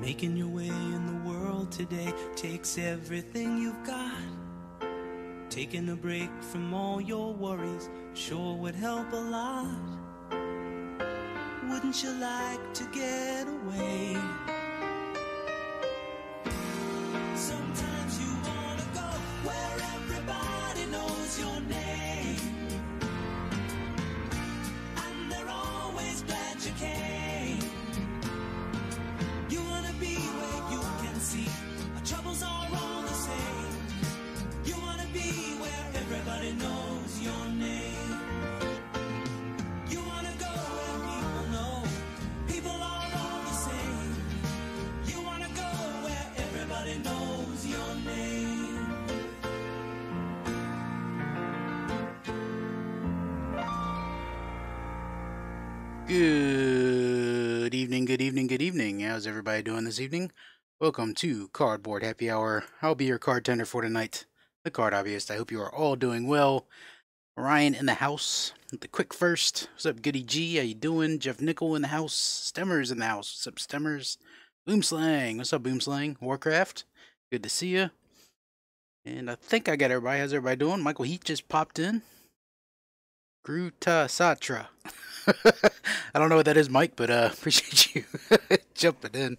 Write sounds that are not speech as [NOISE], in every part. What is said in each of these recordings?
Making your way in the world today takes everything you've got. Taking a break from all your worries sure would help a lot. Wouldn't you like to get away? Everybody doing this evening? Welcome to Cardboard Happy Hour. I'll be your card tender for tonight, the card hobbyist. I hope you are all doing well. Ryan in the house the quick first. What's up, Goody G? How you doing? Jeff Nickel in the house. Stemmers in the house. What's up, Stemmers? Boomslang. What's up, Boomslang? Warcraft. Good to see you. And I think I got everybody. How's everybody doing? Michael Heat just popped in. Gruta Satra. [LAUGHS] [LAUGHS] I don't know what that is, Mike, but uh, [LAUGHS] appreciate you [LAUGHS] jumping in.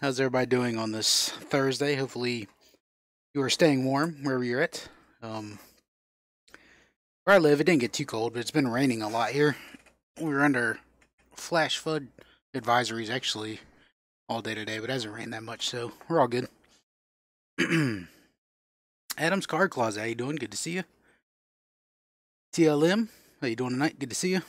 How's everybody doing on this Thursday? Hopefully, you are staying warm wherever you're at. Um, where I live, it didn't get too cold, but it's been raining a lot here. We were under flash flood advisories actually all day today, but it hasn't rained that much, so we're all good. [CLEARS THROAT] Adam's Card Closet, how you doing? Good to see you. TLM, how you doing tonight? Good to see you.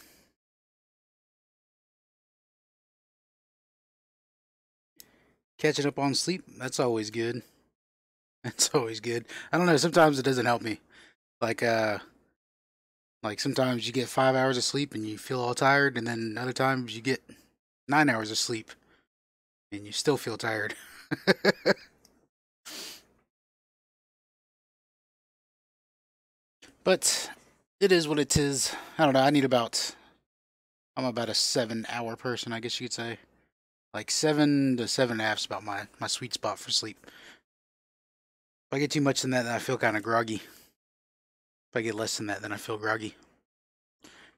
Catching up on sleep, that's always good. [LAUGHS] That's always good. I don't know, sometimes it doesn't help me. Like uh like sometimes you get 5 hours of sleep and you feel all tired and then other times you get 9 hours of sleep and you still feel tired. [LAUGHS] but it is what it is. I don't know. I need about. I'm about a seven hour person, I guess you could say. Like seven to seven and a half is about my my sweet spot for sleep. If I get too much than that, then I feel kind of groggy. If I get less than that, then I feel groggy.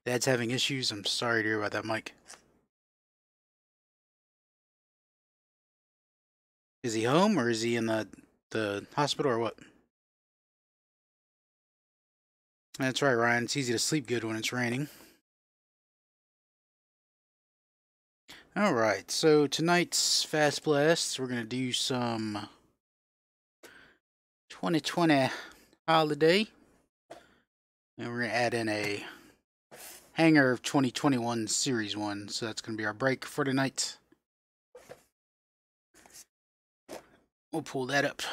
Dad's having issues. I'm sorry to hear about that, Mike. Is he home or is he in the the hospital or what? That's right, Ryan. It's easy to sleep good when it's raining. All right, so tonight's Fast Blast, we're going to do some 2020 holiday. And we're going to add in a hanger of 2021 Series 1. So that's going to be our break for tonight. We'll pull that up.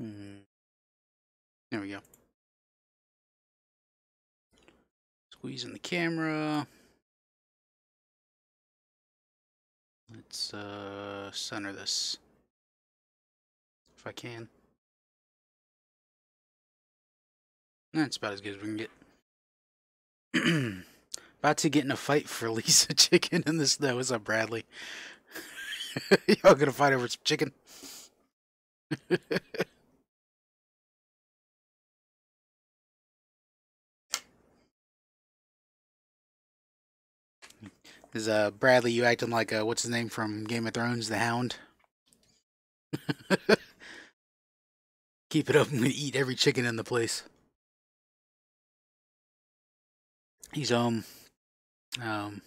Hmm. There we go. Squeezing the camera. Let's uh, center this if I can. That's about as good as we can get. [CLEARS THROAT] about to get in a fight for [LAUGHS] Lisa Chicken in the snow. What's up, Bradley? [LAUGHS] Y'all gonna fight over some chicken? [LAUGHS] Is uh Bradley you acting like uh what's his name from Game of Thrones, the Hound? [LAUGHS] Keep it up and eat every chicken in the place. He's um um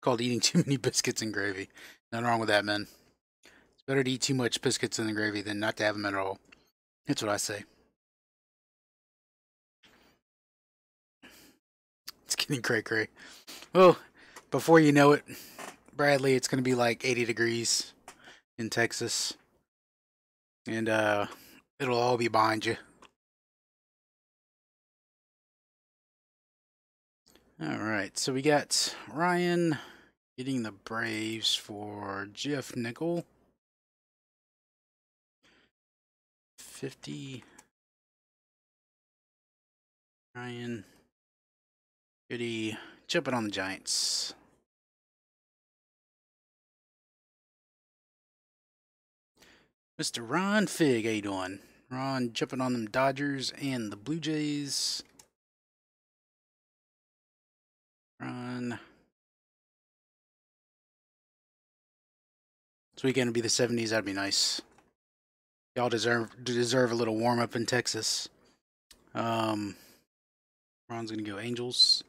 called eating [LAUGHS] too many biscuits and gravy. Nothing wrong with that, man. It's better to eat too much biscuits and gravy than not to have them at all. That's what I say. It's getting cray cray. Well, before you know it, Bradley, it's gonna be like 80 degrees in Texas, and uh, it'll all be behind you. All right, so we got Ryan getting the Braves for Jeff Nickel. 50 Ryan. Goody jumping on the Giants. Mr. Ron Fig, how you doing? Ron jumping on them Dodgers and the Blue Jays. Ron. This weekend would be the 70s. That'd be nice. Y'all deserve deserve a little warm up in Texas. Um, Ron's gonna go Angels.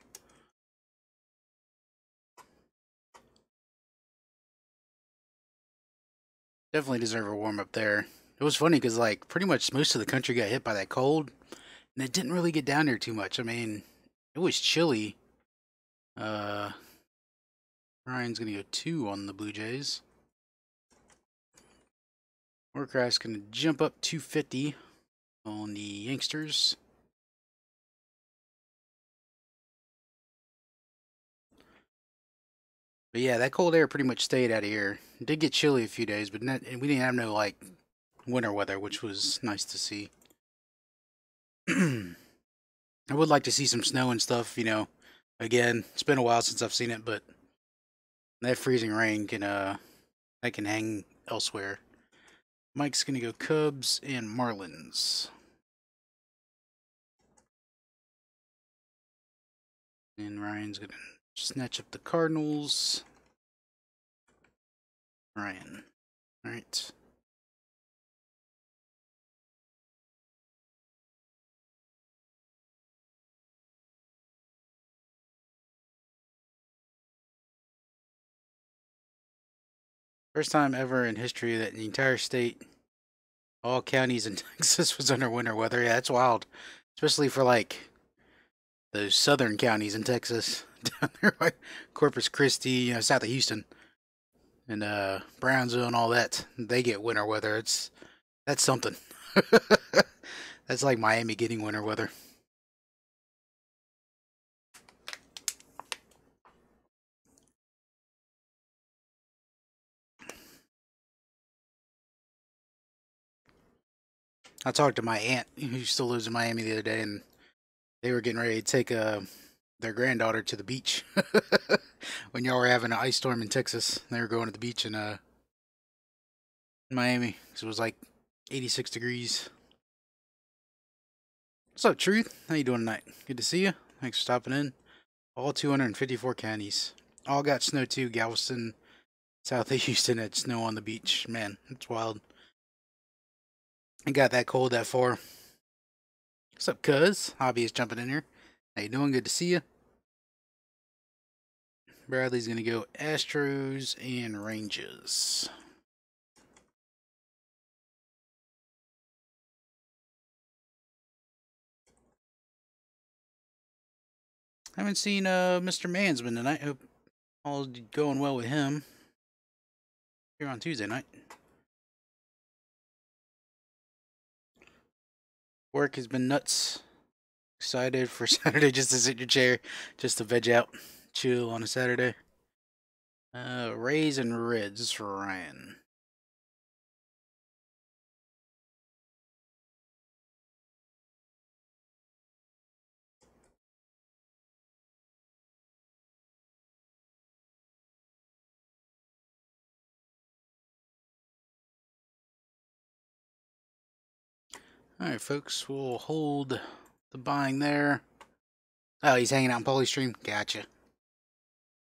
Definitely deserve a warm up there. It was funny because like pretty much most of the country got hit by that cold, and it didn't really get down here too much. I mean, it was chilly. Uh, Ryan's gonna go two on the Blue Jays. Warcraft's gonna jump up 250 on the youngsters. But yeah, that cold air pretty much stayed out of here. It did get chilly a few days, but not, we didn't have no like winter weather, which was nice to see. [CLEARS THROAT] I would like to see some snow and stuff, you know. Again, it's been a while since I've seen it, but that freezing rain can uh that can hang elsewhere. Mike's gonna go Cubs and Marlins. And Ryan's gonna snatch up the Cardinals. Ryan. Alright. First time ever in history that the entire state, all counties in [LAUGHS] Texas was under winter weather. Yeah, that's wild. Especially for like those southern counties in Texas. [LAUGHS] Down there like Corpus Christi, you know, south of Houston. And uh Brownsville and all that. They get winter weather. It's that's something. [LAUGHS] that's like Miami getting winter weather. I talked to my aunt who still lives in Miami the other day, and they were getting ready to take uh, their granddaughter to the beach [LAUGHS] when y'all were having an ice storm in Texas. They were going to the beach in uh, Miami because it was like 86 degrees. What's up, Truth? How you doing tonight? Good to see you. Thanks for stopping in. All 254 counties. All got snow too. Galveston, south of [LAUGHS] Houston had snow on the beach. Man, it's wild. It got that cold that far. What's up, cuz? Hobby is jumping in here. How you doing? Good to see you. Bradley's gonna go Astros and Rangers. I haven't seen uh Mr. Mansman tonight. Hope all's going well with him. Here on Tuesday night. Work has been nuts. Excited for [LAUGHS] Saturday just to sit in your chair, just to veg out, chill on a Saturday. Uh, Rays and Reds for Ryan. Alright, folks, we'll hold the buying there. Oh, he's hanging out in Polystream? Gotcha.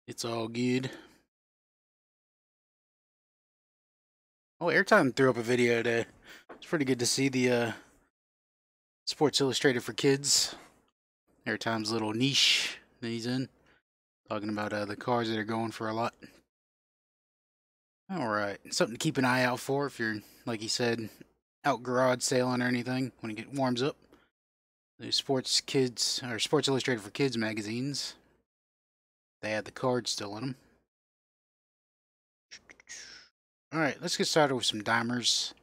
It's all good. Oh, Airtime threw up a video today. It's pretty good to see the uh, Sports Illustrated for Kids. Airtime's little niche that he's in. Talking about uh, the cars that are going for a lot. Alright, something to keep an eye out for if you're, like he said, out garage sailing or anything when it warms up. The sports kids or Sports Illustrated for Kids magazines. They had the cards still in them. All right, let's get started with some dimers.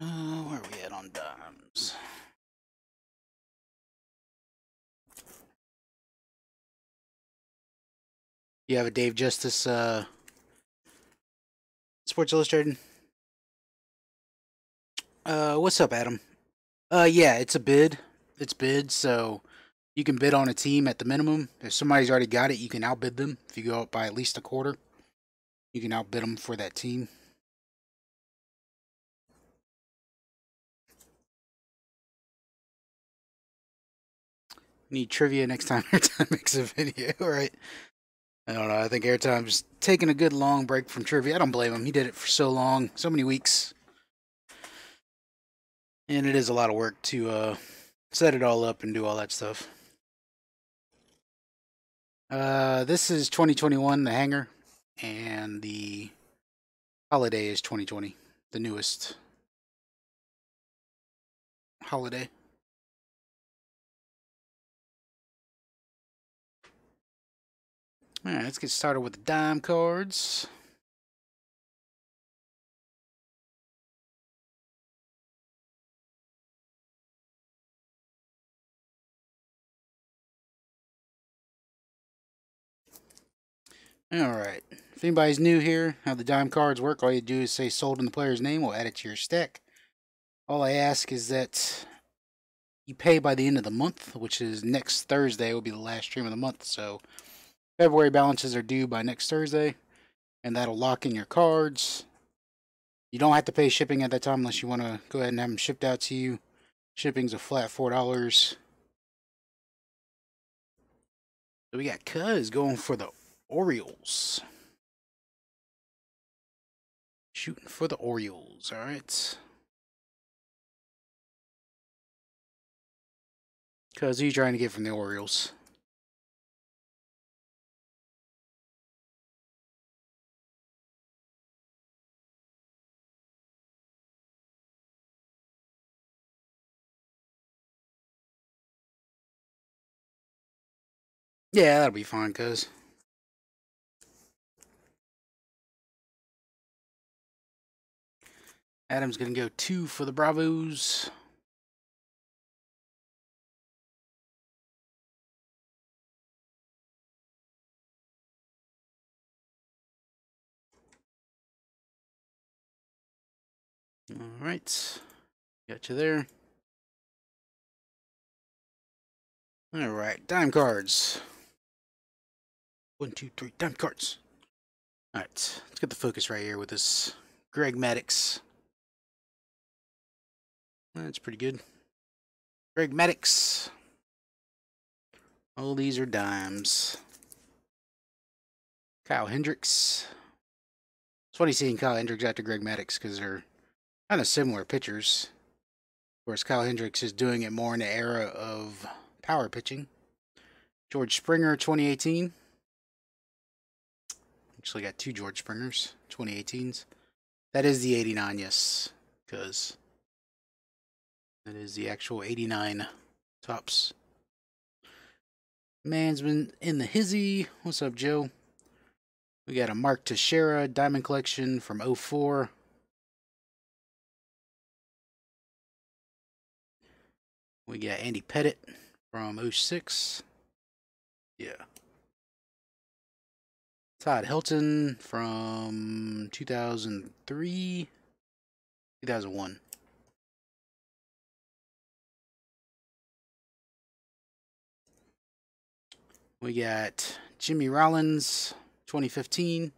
Uh, where are we at on dimes? You have a Dave Justice uh, Sports Illustrated. Uh, what's up, Adam? Uh, yeah, it's a bid. It's bid, so you can bid on a team at the minimum. If somebody's already got it, you can outbid them. If you go up by at least a quarter, you can outbid them for that team. Need trivia next time [LAUGHS] Airtime makes a video, right? I don't know. I think Airtime's taking a good long break from trivia. I don't blame him. He did it for so long, so many weeks. And it is a lot of work to uh, set it all up and do all that stuff. Uh, this is 2021, the hanger, and the holiday is 2020, the newest holiday. All right, let's get started with the dime cards. All right. If anybody's new here, how the dime cards work, all you do is say sold in the player's name. We'll add it to your stack. All I ask is that you pay by the end of the month, which is next Thursday will be the last stream of the month. So February balances are due by next Thursday, and that'll lock in your cards. You don't have to pay shipping at that time unless you want to go ahead and have them shipped out to you. Shipping's a flat $4. So we got Cuz going for the Orioles. Shooting for the Orioles, all right. Cuz, who you trying to get from the Orioles? Yeah, that'll be fine, cuz. Adam's gonna go two for the Bravos. All right, got you there. All right, dime cards. One, two, three, dime cards. All right, let's get the focus right here with this Greg Maddux. That's pretty good. Greg Maddux. All these are dimes. Kyle Hendricks. It's funny seeing Kyle Hendricks after Greg Maddux because they're kind of similar pitchers. Of course, Kyle Hendricks is doing it more in the era of power pitching. George Springer, 2018. Actually, got two George Springers, 2018s. That is the 89, yes, because that is the actual 89 Topps. Man's been in the hizzy. What's up, Joe? We got a Mark Teixeira Diamond Collection from 04. We got Andy Pettitte from 06. Yeah. Todd Helton from 2003, 2001. We got Jimmy Rollins, 2015.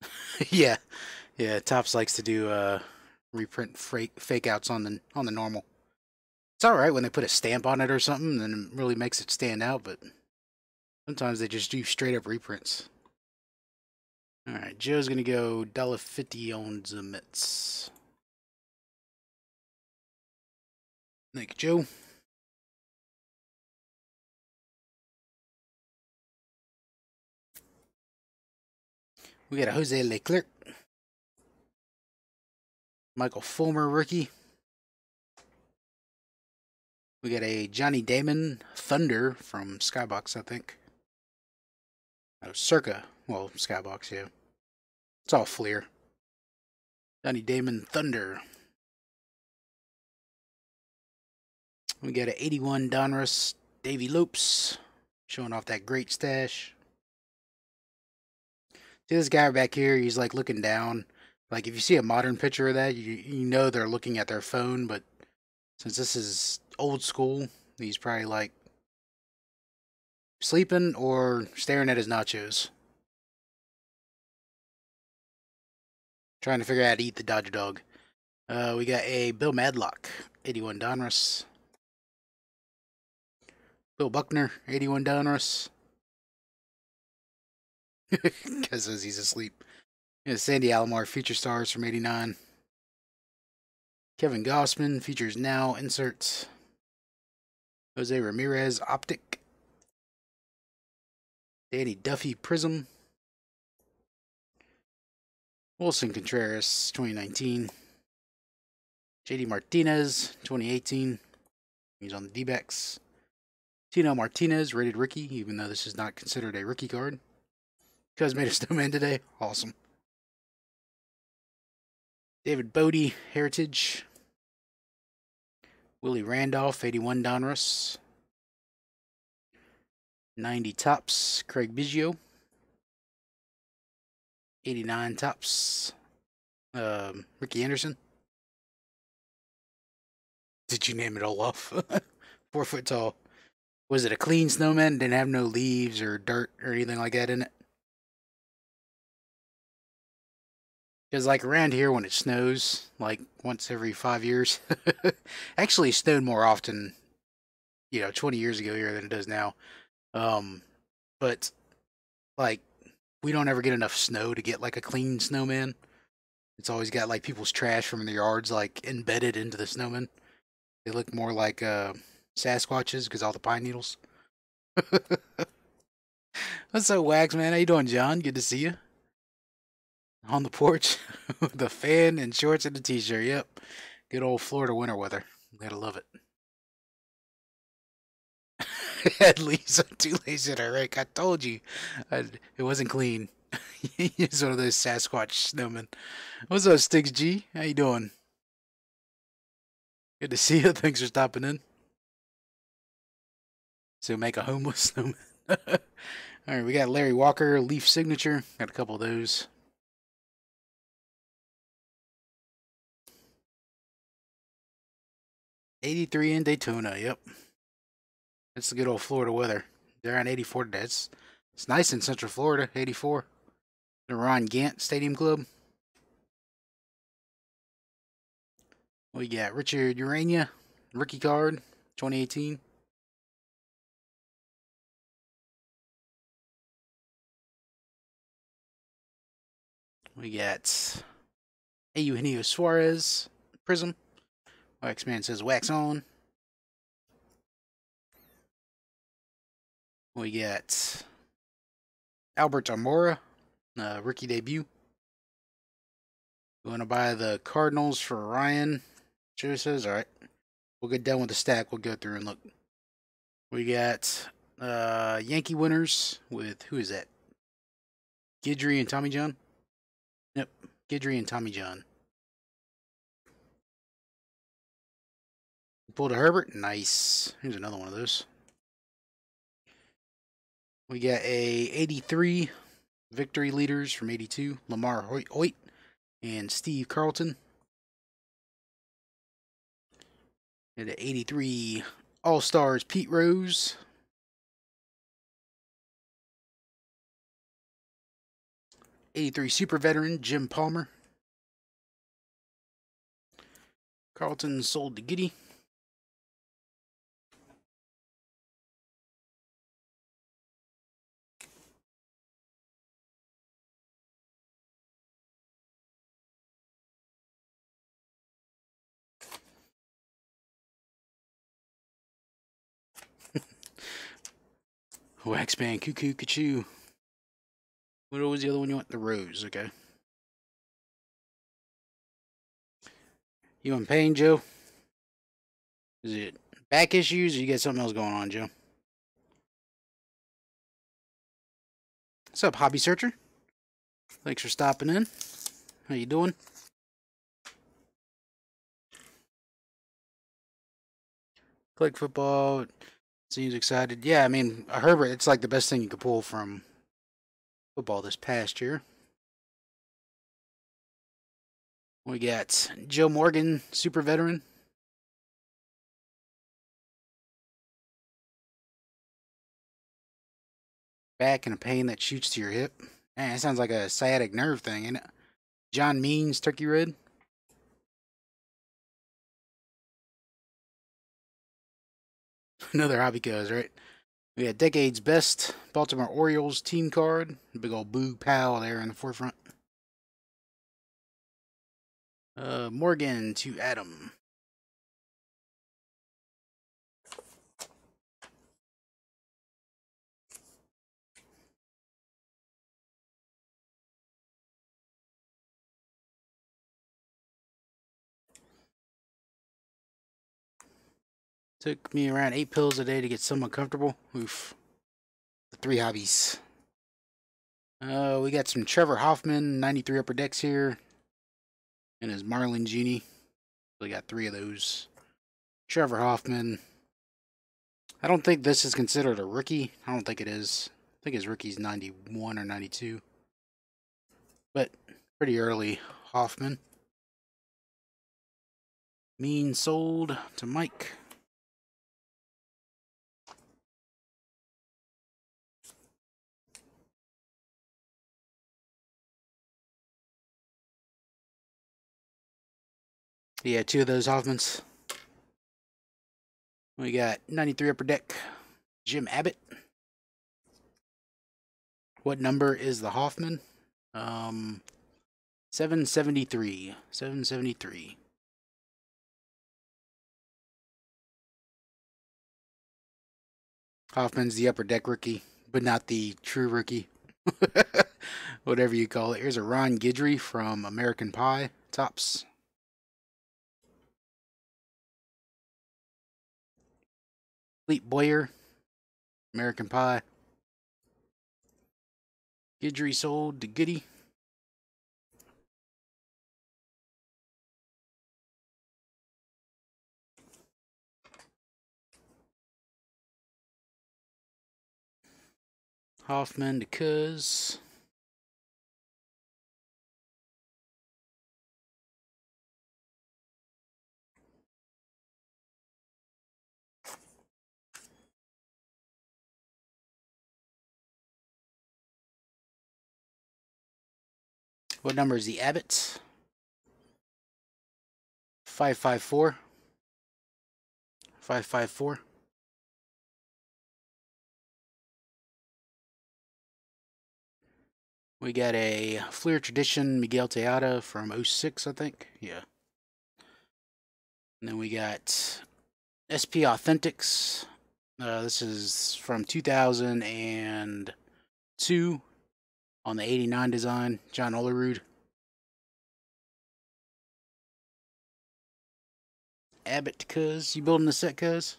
[LAUGHS] yeah, yeah. Topps likes to do uh, reprint fake fake outs on the on the normal. It's all right when they put a stamp on it or something, then it really makes it stand out. But sometimes they just do straight up reprints. All right, Joe's gonna go dollar fifty on the Mets. Thank you, Joe. We got a Jose Leclerc. Michael Fulmer rookie. We got a Johnny Damon Thunder from Skybox, I think. Oh, circa. Well, Skybox, yeah. It's all Fleer. Johnny Damon Thunder. We got an 81 Donruss Davey Lopes showing off that great stash. See this guy back here, he's like looking down. Like if you see a modern picture of that, you you know they're looking at their phone, but since this is old school, he's probably like sleeping or staring at his nachos. Trying to figure out how to eat the Dodger dog. Uh, we got a Bill Madlock, 81 Donruss. Bill Buckner, 81 Donruss. Because [LAUGHS] says he's asleep. Yeah, Sandy Alomar, Future Stars from 89. Kevin Gausman, Features Now, Inserts. Jose Ramirez, Optic. Danny Duffy, Prism. Willson Contreras, 2019. JD Martinez, 2018. He's on the D backs. Tino Martinez, rated rookie, even though this is not considered a rookie card. Cuz made a [LAUGHS] snowman today. Awesome. David Bote, Heritage. Willie Randolph, 81 Donruss. 90 Topps, Craig Biggio. 89 Topps, um, Ricky Anderson. Did you name it all off? [LAUGHS] Four foot tall. Was it a clean snowman? Didn't have no leaves or dirt or anything like that in it? Because, like, around here when it snows, like, once every five years, [LAUGHS] actually snowed more often, you know, 20 years ago here than it does now. Um, but, like, we don't ever get enough snow to get, like, a clean snowman. It's always got, like, people's trash from their yards, like, embedded into the snowman. They look more like, uh, Sasquatches because all the pine needles. [LAUGHS] What's up, Wax, man? How you doing, John? Good to see you on the porch [LAUGHS] with a fan and shorts and a t-shirt. Yep. Good old Florida winter weather. Gotta love it. [LAUGHS] At least I'm too lazy to rake. I told you. I, it wasn't clean. [LAUGHS] He's one of those Sasquatch snowmen. What's up, Sticks G? How you doing? Good to see you. Thanks for stopping in. So make a homeless snowman. Alright, we got Larry Walker, Leaf Signature. Got a couple of those. Eighty-three in Daytona. Yep, it's the good old Florida weather. They're on eighty-four today. It's, it's nice in Central Florida. Eighty-four. The Ron Gant Stadium Club. We got Richard Urena, rookie card, 2018. We got Eugenio Suarez, Prism. Wax Man says wax on. We got Albert Almora, uh, rookie debut. We want to buy the Cardinals for Ryan. Joe says, all right. We'll get done with the stack. We'll go through and look. We got uh, Yankee winners with who is that? Guidry and Tommy John. Yep, Guidry and Tommy John. Pulled a Herbert. Nice. Here's another one of those. We got a 83 victory leaders from 82. LaMarr Hoyt, Hoyt and Steve Carlton. And the 83 All Stars Pete Rose. Eighty-three super veteran Jim Palmer. Carlton sold to Giddy. Wax band, cuckoo, cuckoo. What was the other one you want? The rose, okay. You in pain, Joe? Is it back issues or you got something else going on, Joe? What's up, hobby searcher? Thanks for stopping in. How you doing? Click football. Seems excited. Yeah, I mean, Herbert, it's like the best thing you could pull from football this past year. We got Joe Morgan, super veteran. Back in a pain that shoots to your hip. Man, it sounds like a sciatic nerve thing, ain't it? John Means, Turkey Red. [LAUGHS] Another hobby cuz, right? We had Decade's Best Baltimore Orioles team card. Big old Boog Powell there in the forefront. Uh, Morgan to Adam. Took me around eight pills a day to get somewhat comfortable. Oof. The three hobbies. Uh, we got some Trevor Hoffman, 93 upper decks here. And his Marlin Genie. We got three of those. Trevor Hoffman. I don't think this is considered a rookie. I don't think it is. I think his rookie's 91 or 92. But pretty early Hoffman. Mean sold to Mike. Yeah, two of those Hoffmans. We got 93 upper deck, Jim Abbott. What number is the Hoffman? Um, 773. 773. Hoffman's the upper deck rookie, but not the true rookie. [LAUGHS] Whatever you call it. Here's a Ron Guidry from American Pie. Topps. Clete Boyer, American Pie. Guidry sold to Goody. Hoffman to Cuz. What number is the Abbott? 554. 554. We got a Fleer Tradition Miguel Tejada from 06, I think. Yeah. And then we got SP Authentics. Uh, this is from 2002 on the 89 design, John Olerud. Abbott, cuz. You building the set, cuz?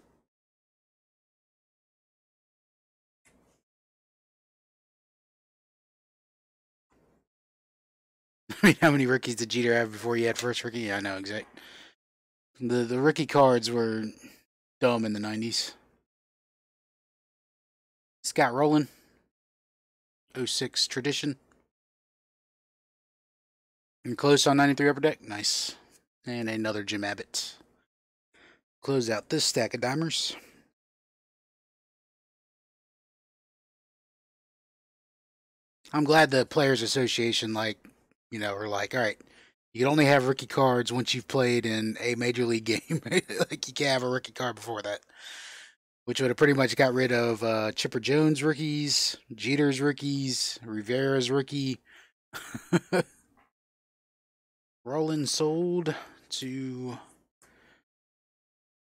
[LAUGHS] I mean, how many rookies did Jeter have before he had first rookie? Yeah, I know, exact. The the rookie cards were dumb in the 90s. Scott Rolen. 06 Tradition. And close on 93 Upper Deck. Nice. And another Jim Abbott. Close out this stack of dimers. I'm glad the Players Association, like, you know, are like, all right, you can only have rookie cards once you've played in a major league [LAUGHS] game. like, you can't have a rookie card before that which would have pretty much got rid of uh, Chipper Jones rookies, Jeter's rookies, Rivera's rookie. [LAUGHS] Rolen sold to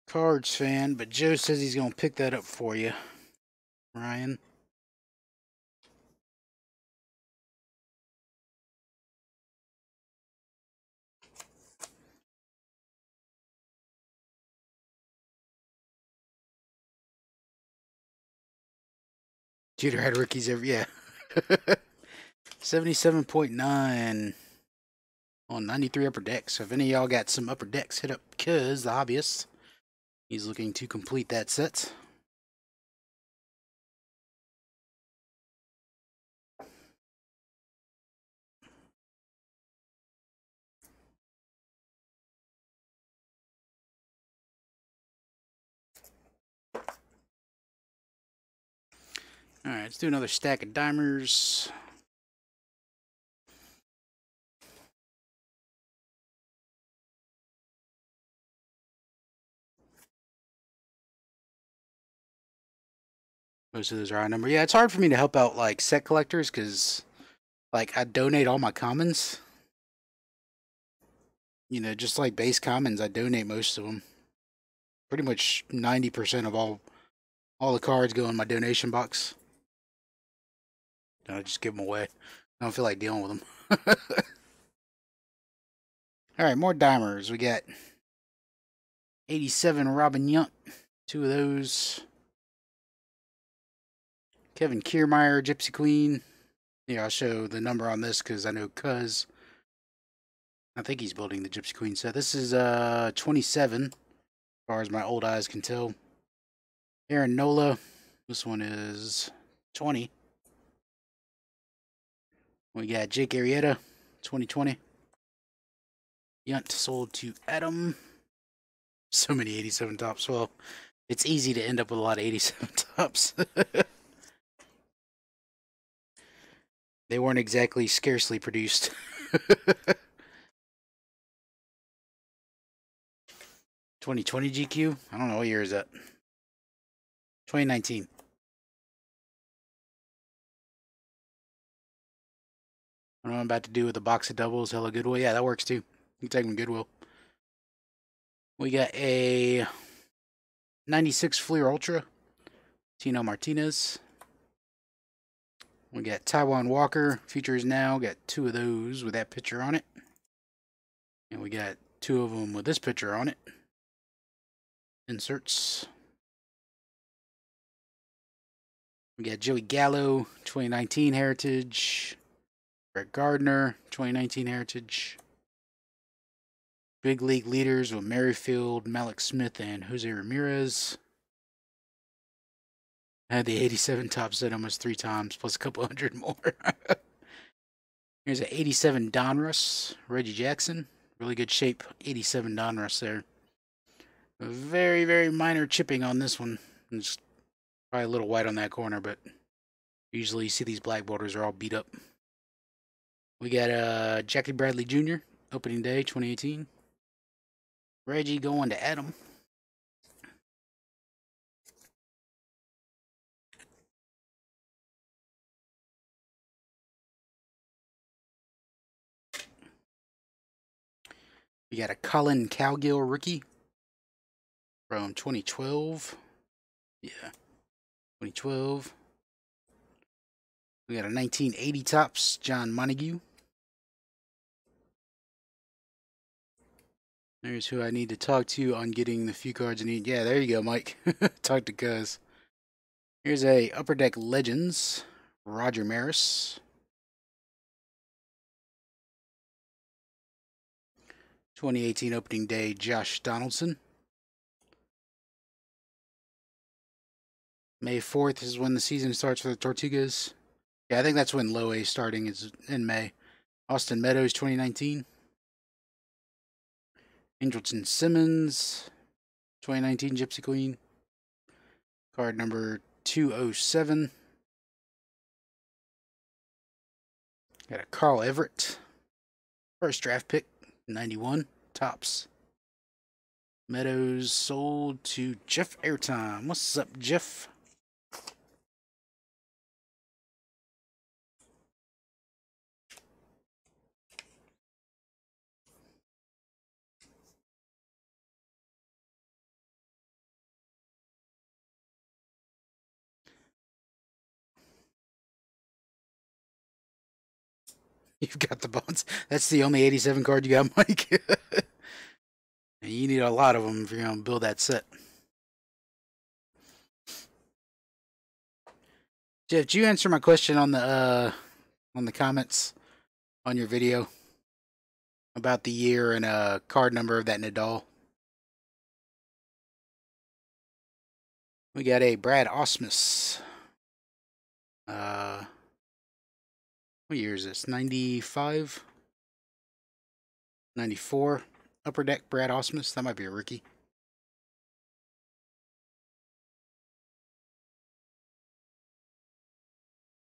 Cards fan, but Joe says he's going to pick that up for you, Ryan. Jeter had rookies every yeah. [LAUGHS] Seventy-seven point nine on ninety-three upper decks. So if any of y'all got some upper decks, hit up Cuz the hobbyist. He's looking to complete that set. All right, let's do another stack of dimers. Most of those are odd number. Yeah, it's hard for me to help out like set collectors because, like, I donate all my commons. You know, just like base commons, I donate most of them. Pretty much ninety percent of all all the cards go in my donation box. I just give them away. I don't feel like dealing with them. [LAUGHS] all right, more dimers. We got eighty-seven Robin Yount. Two of those. Kevin Kiermaier, Gypsy Queen. Yeah, I'll show the number on this because I know Cuz. I think he's building the Gypsy Queen set. This is uh 27, as far as my old eyes can tell. Aaron Nola. This one is 20. We got Jake Arrieta, 2020. Yount sold to Adam. So many 87 Topps. Well, it's easy to end up with a lot of 87 [LAUGHS] Topps. they weren't exactly scarcely produced. [LAUGHS] Twenty twenty GQ? I don't know what year is that. Twenty nineteen. What I'm about to do with a box of doubles. Hello Goodwill. Yeah, that works too. You can take them Goodwill. We got a 96 Fleer Ultra. Tino Martinez. We got Taijuan Walker. Futures now. Got two of those with that picture on it. And we got two of them with this picture on it. Inserts. We got Joey Gallo, 2019 Heritage. Brett Gardner, 2019 Heritage. Big League leaders with Merrifield, Mallex Smith, and Jose Ramirez. Had the 87 Topps set almost three times, plus a couple [LAUGHS] hundred more. Here's an 87 Donruss, Reggie Jackson. Really good shape, 87 Donruss there. Very, very minor chipping on this one. It's probably a little white on that corner, but usually you see these black borders are all beat up. We got uh, Jackie Bradley Jr., opening day 2018. Reggie going to Adam. We got a Collin Cowgill rookie from 2012. Yeah, 2012. We got a 1980 Topps John Montague. There's who I need to talk to on getting the few cards I need. Yeah, there you go, Mike. [LAUGHS] talk to Cuz. Here's a Upper Deck Legends Roger Maris. 2018 opening day, Josh Donaldson. May 4th is when the season starts for the Tortugas. Yeah, I think that's when low A starting is in May. Austin Meadows 2019. Andrelton Simmons 2019 Gypsy Queen. Card number 207. Got a Carl Everett. First draft pick, 91. Topps. Meadows sold to Jeff Airtime. What's up, Jeff? You've got the bones. That's the only 87 card you got, [LAUGHS] Mike. and you need a lot of them if you're going to build that set. Jeff, did you answer my question on the uh, on the comments on your video about the year and uh card number of that Nadal? We got a Brad Ausmus. Uh what year is this? 95? 94? Upper Deck Brad Ausmus. That might be a rookie.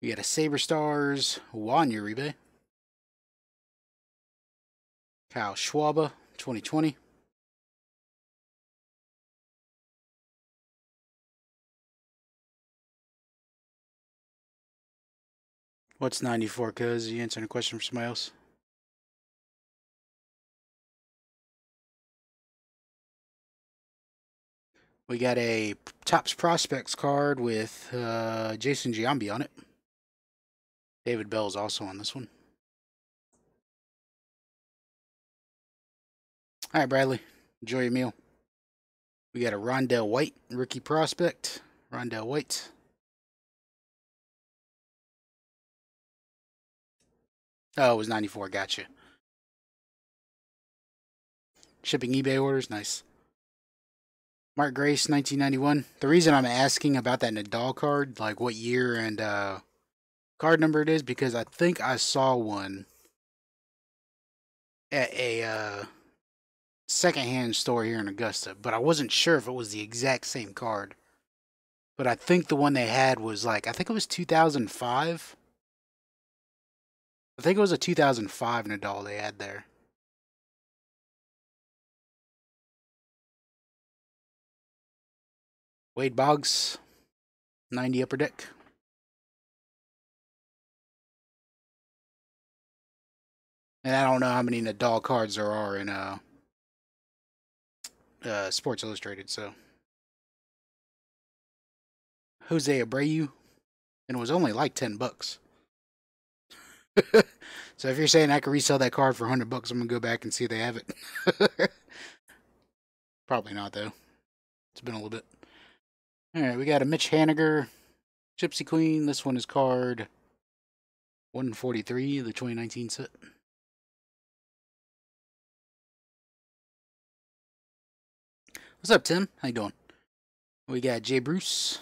We got a Saber Stars, Juan Uribe. Kyle Schwarber, 2020. What's 94, cuz? You answering a question for somebody else? We got a Topps Prospects card with uh, Jason Giambi on it. David Bell's also on this one. All right, Bradley. Enjoy your meal. We got a Rondell White rookie prospect. Rondell White. Oh, it was 94. Gotcha. Shipping eBay orders. Nice. Mark Grace, 1991. The reason I'm asking about that Nadal card, like what year and uh, card number it is, because I think I saw one at a uh, secondhand store here in Augusta, but I wasn't sure if it was the exact same card. But I think the one they had was like, I think it was 2005. I think it was a 2005 Nadal they had there. Wade Boggs, 90 upper deck. And I don't know how many Nadal cards there are in uh, uh, Sports Illustrated, so. Jose Abreu, and it was only like 10 bucks. [LAUGHS] so if you're saying I could resell that card for 100 bucks, I'm going to go back and see if they have it. [LAUGHS] Probably not, though. It's been a little bit. All right, we got a Mitch Haniger, Gypsy Queen. This one is card 143, the 2019 set. What's up, Tim? How you doing? We got Jay Bruce,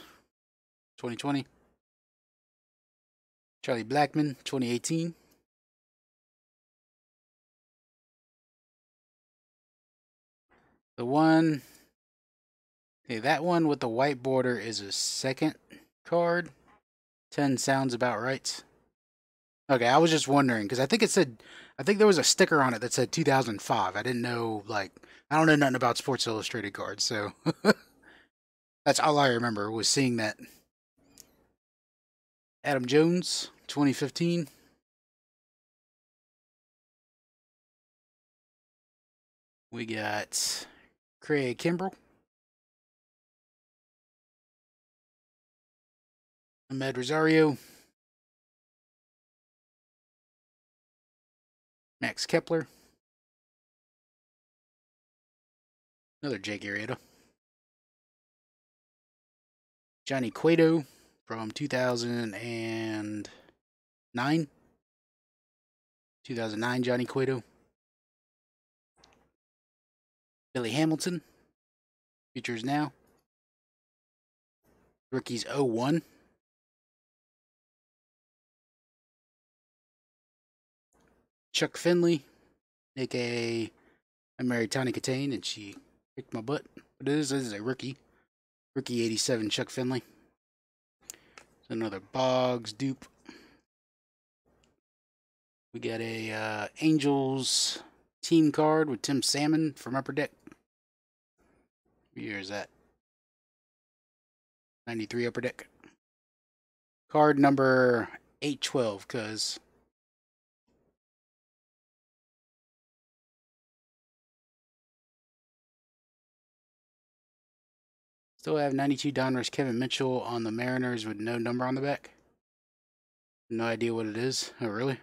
2020. Charlie Blackmon, 2018. The one, okay, that one with the white border is a second card. 10 sounds about right. Okay, I was just wondering because I think it said, I think there was a sticker on it that said 2005. I didn't know, like, I don't know nothing about Sports Illustrated cards, so [LAUGHS] that's all I remember was seeing that. Adam Jones, 2015. We got Craig Kimbrel. Amed Rosario. Max Kepler. Another Jake Arrieta. Johnny Cueto from 2009. 2009 Johnny Cueto. Billy Hamilton. Futures now. Rookies 01. Chuck Finley, aka I married Tawny Kitaen and she kicked my butt. But it is, a rookie. Rookie 87 Chuck Finley. Another Boggs dupe. We got a uh, Angels team card with Tim Salmon from Upper Deck. What year is that? 93 Upper Deck. Card number 812, because Still have 92 Donruss Kevin Mitchell on the Mariners with no number on the back. No idea what it is. Oh, really?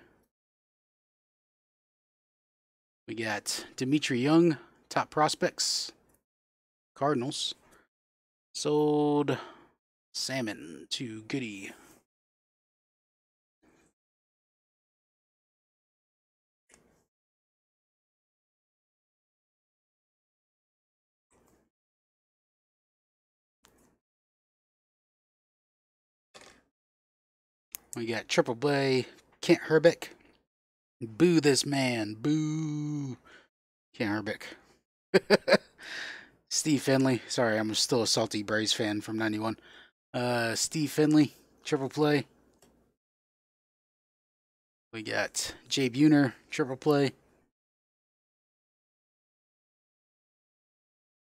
We got Dmitri Young, top prospects. Cardinals. Sold Salmon to Goody. We got Triple Play, Kent Hrbek. Boo this man. Boo. Kent Hrbek. [LAUGHS] Steve Finley. Sorry, I'm still a salty Braves fan from 91. Uh, Steve Finley, Triple Play. We got Jay Buhner, triple play.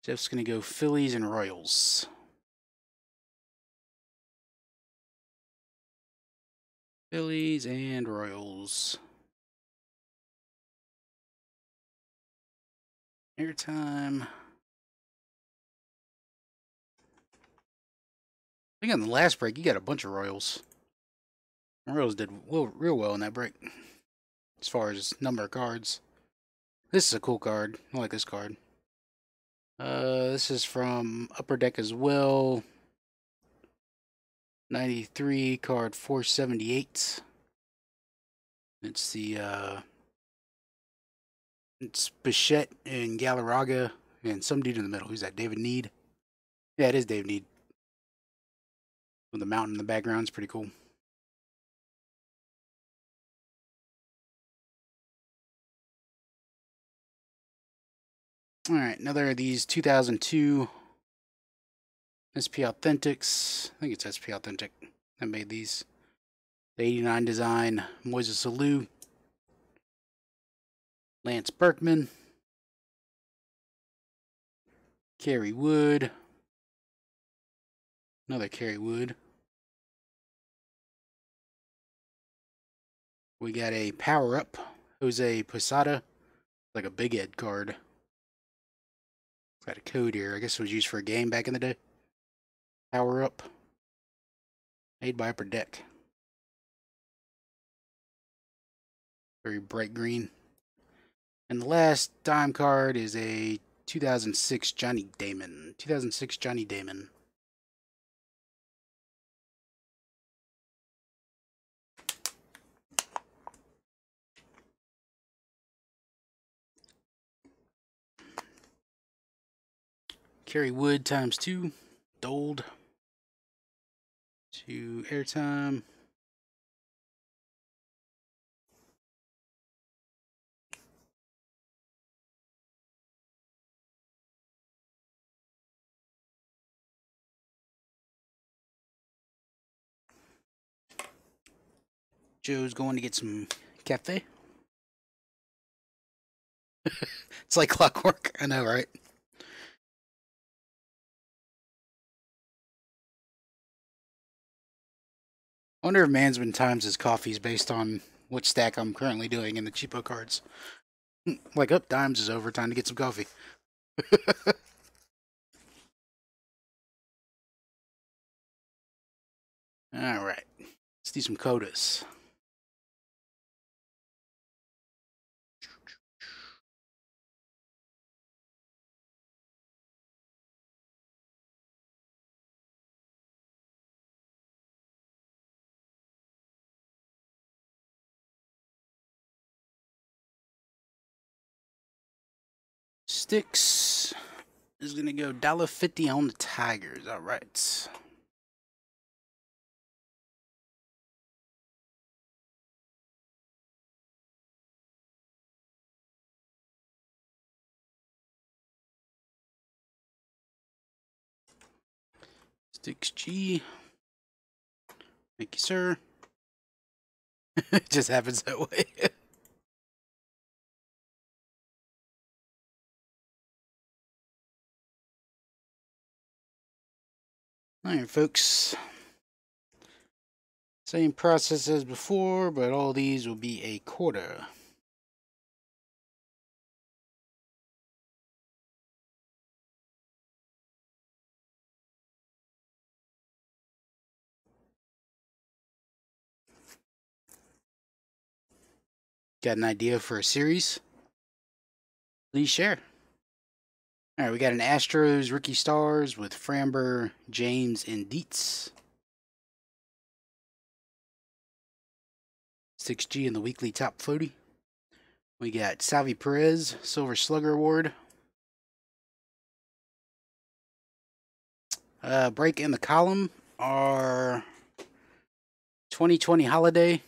Jeff's going to go Phillies and Royals. Phillies and Royals. Airtime. I think on the last break, you got a bunch of Royals. Royals did well, real well in that break. As far as number of cards. This is a cool card. I like this card. Uh, this is from Upper Deck as well. 93, card 478. It's the, uh, it's Bichette and Galarraga and some dude in the middle. Who's that? David Nied? Yeah, it is David Nied. With the mountain in the background. It's pretty cool. All right, another of these 2002 SP Authentics. I think it's SP Authentic that made these. The 89 design, Moises Alou, Lance Berkman, Kerry Wood, another Kerry Wood. We got a power up, Jose Posada, like a big Ed card. Got a code here. I guess it was used for a game back in the day. Power up. Made by Upper Deck. Very bright green. And the last dime card is a 2006 Johnny Damon. 2006 Johnny Damon. Kerry Wood times two. Doled. To airtime. Joe's going to get some cafe. [LAUGHS] it's like clockwork. I know, right? I wonder if Mansman times his coffees based on what stack I'm currently doing in the cheapo cards. Hmm, like, up, oh, dimes is over. Time to get some coffee. [LAUGHS] All right. Let's do some codas. Sticks is to go $1.50 on the Tigers. All right. Sticks G. Thank you, sir. [LAUGHS] it just happens that way. [LAUGHS] Alright folks, same process as before, but all these will be a quarter. Got an idea for a series? Please share. All right, we got an Astros rookie stars with Framber, James, and Deetz. 6G in the weekly top 40. We got Salvy Perez, Silver Slugger Award. Uh, break in the column are 2020 Holiday,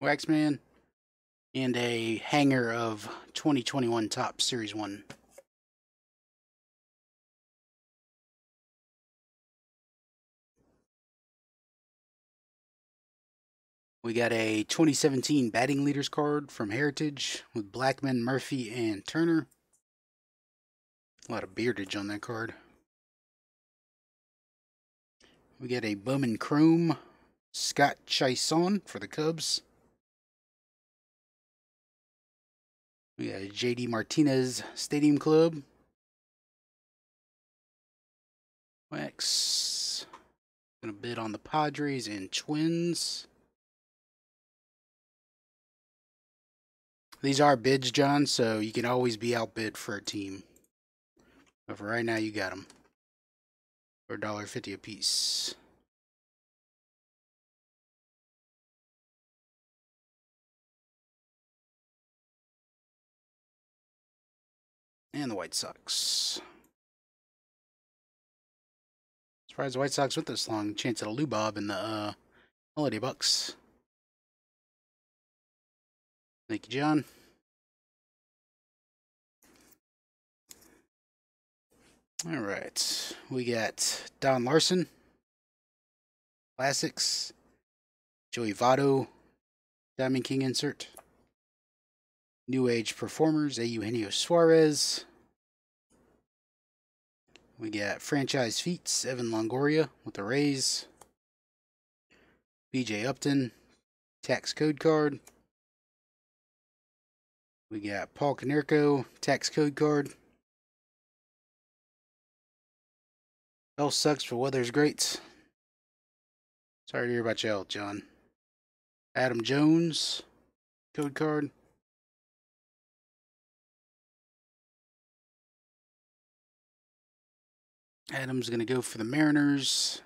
Waxman, and a hanger of 2021 Topps Series 1. We got a 2017 batting leaders card from Heritage with Blackmon, Murphy, and Turner. A lot of beardage on that card. We got a Bowman Chrome Scott Chison for the Cubs. We got a JD Martinez Stadium Club. Wax. Gonna bid on the Padres and Twins. These are bids, John, so you can always be outbid for a team. But for right now, you got them for $1.50 a piece. And the White Sox. Surprised the White Sox went this long. Chance at a Lubob in the uh, Holiday Bucks. Thank you, John. All right, we got Don Larsen, Classics, Joey Votto, Diamond King insert, New Age Performers, A. Eugenio Suarez. We got Franchise Feats, Evan Longoria with the Rays, BJ Upton, Tax Code Card. We got Paul Konerko, Tax Code Card. Health sucks, for weather's great. Sorry to hear about health, John. Adam Jones, code card. Adam's going to go for the Mariners.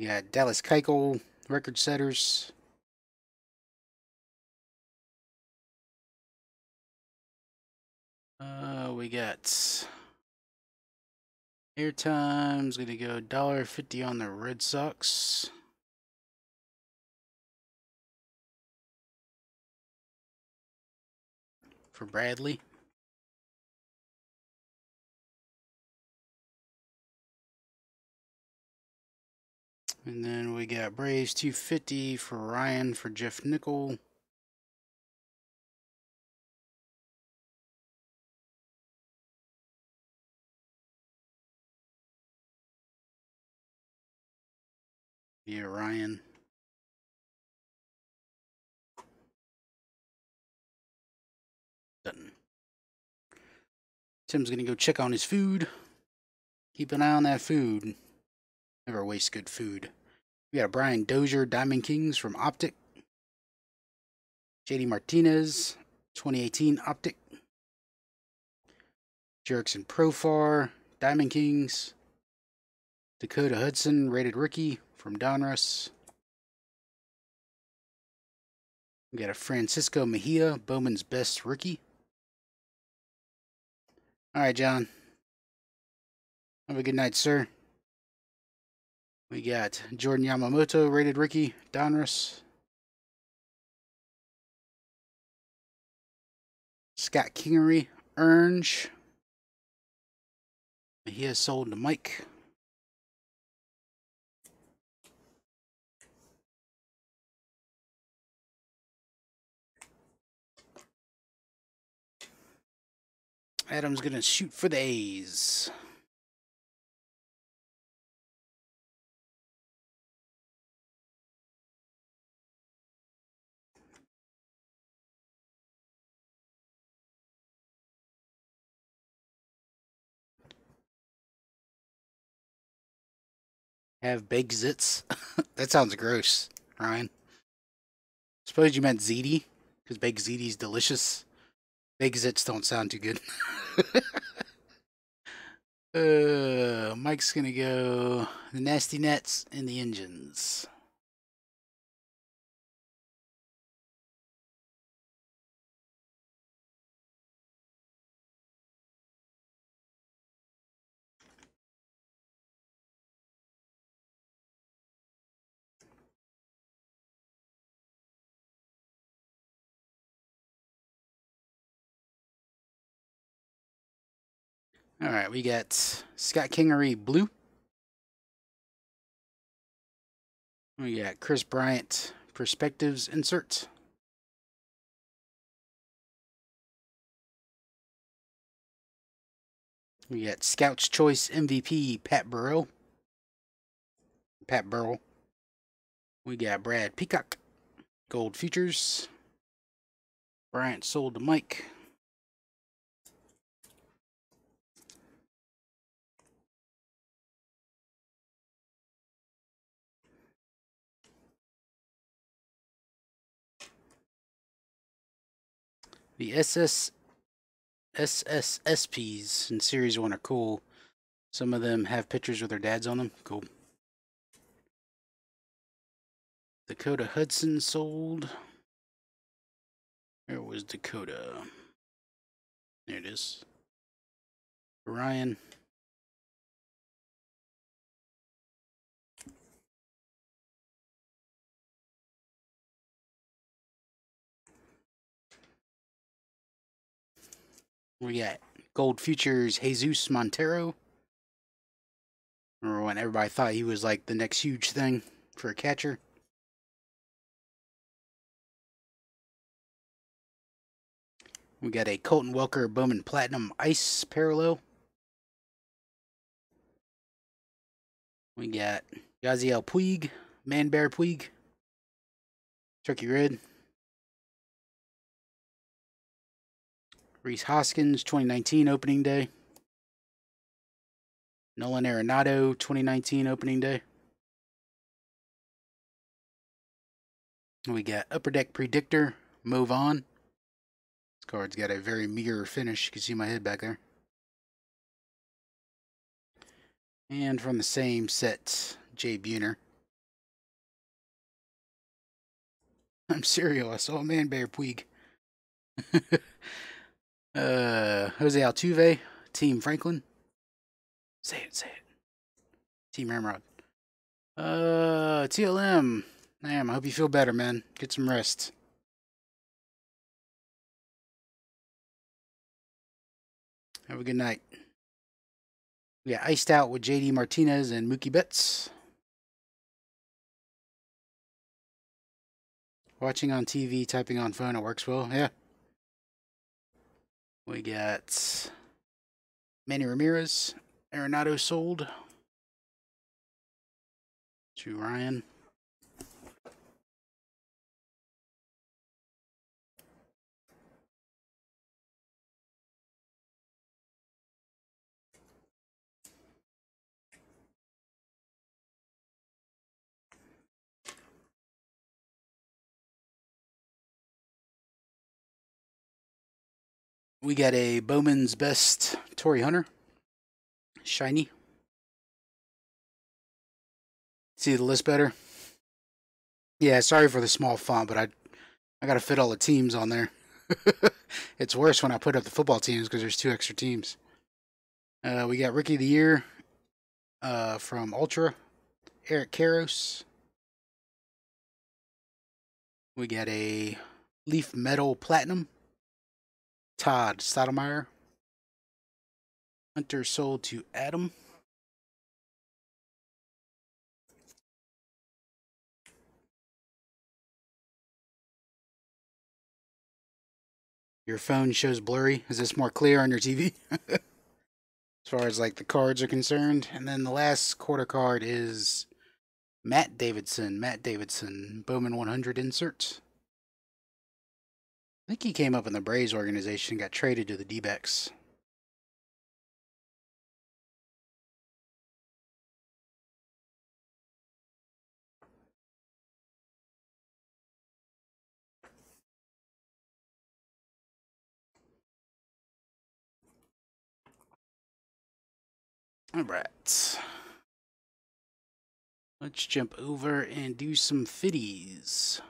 Got Dallas Keuchel, record setters. Uh, we got airtime's gonna go dollar fifty on the Red Sox. For Bradley. And then we got Braves 250 for Ryan for Jeff Nickel. Yeah, Ryan. Done. Tim's gonna go check on his food. Keep an eye on that food. Never waste good food. We got Brian Dozier, Diamond Kings from Optic. JD Martinez, 2018 Optic. Jurickson Profar, Diamond Kings. Dakota Hudson, rated rookie from Donruss. We got a Francisco Mejia, Bowman's best rookie. All right, John. Have a good night, sir. We got Jordan Yamamoto, rated rookie Donruss. Scott Kingery, Orange. He has sold to Mike. Adam's gonna shoot for the A's. Have big zits? [LAUGHS] that sounds gross, Ryan. Suppose you meant ziti, because baked ziti's delicious. Baked zits don't sound too good. [LAUGHS] uh, Mike's gonna go the nasty nets and the engines. All right, we got Scott Kingery blue. We got Kris Bryant perspectives insert. We got Scouts Choice MVP Pat Burrell. Pat Burrell. We got Brad Peacock. Gold Futures. Bryant sold to Mike. The SS SSSPs in Series 1 are cool. Some of them have pictures with their dads on them. Cool. Dakota Hudson sold. Where was Dakota? There it is. Ryan. We got Gold Futures Jesus Montero. Remember when everybody thought he was like the next huge thing for a catcher? We got a Colton Welker Bowman Platinum Ice Parallel. We got Yasiel Puig, Man Bear Puig, Turkey Red. Rhys Hoskins, 2019 opening day. Nolan Arenado, 2019 opening day. We got Upper Deck Predictor, Mo Vaughn. This card's got a very meager finish. You can see my head back there. And from the same set, Jay Buhner. [LAUGHS] I'm serial. I saw a man bear Puig. [LAUGHS] Uh, Jose Altuve, Team Franklin. Say it, say it. Team Ramrod. Uh, TLM. Damn, I hope you feel better, man. Get some rest. Have a good night. We got iced out with JD Martinez and Mookie Betts. Watching on TV, typing on phone, it works well. Yeah. We got Manny Ramirez, Arenado sold to Ryan. We got a Bowman's Best Torii Hunter. Shiny. See the list better? Yeah, sorry for the small font, but I I gotta fit all the teams on there. [LAUGHS] it's worse when I put up the football teams because there's two extra teams. Uh, we got Rookie of the Year uh, from Ultra, Eric Karros. We got a Leaf Metal Platinum Todd Stottlemyre. Hunter sold to Adam. Your phone shows blurry. Is this more clear on your TV? [LAUGHS] as far as like the cards are concerned. And then the last quarter card is Matt Davidson. Matt Davidson, Bowman 100 insert. I think he came up in the Braves organization and got traded to the D backs. All right. Let's jump over and do some fitties.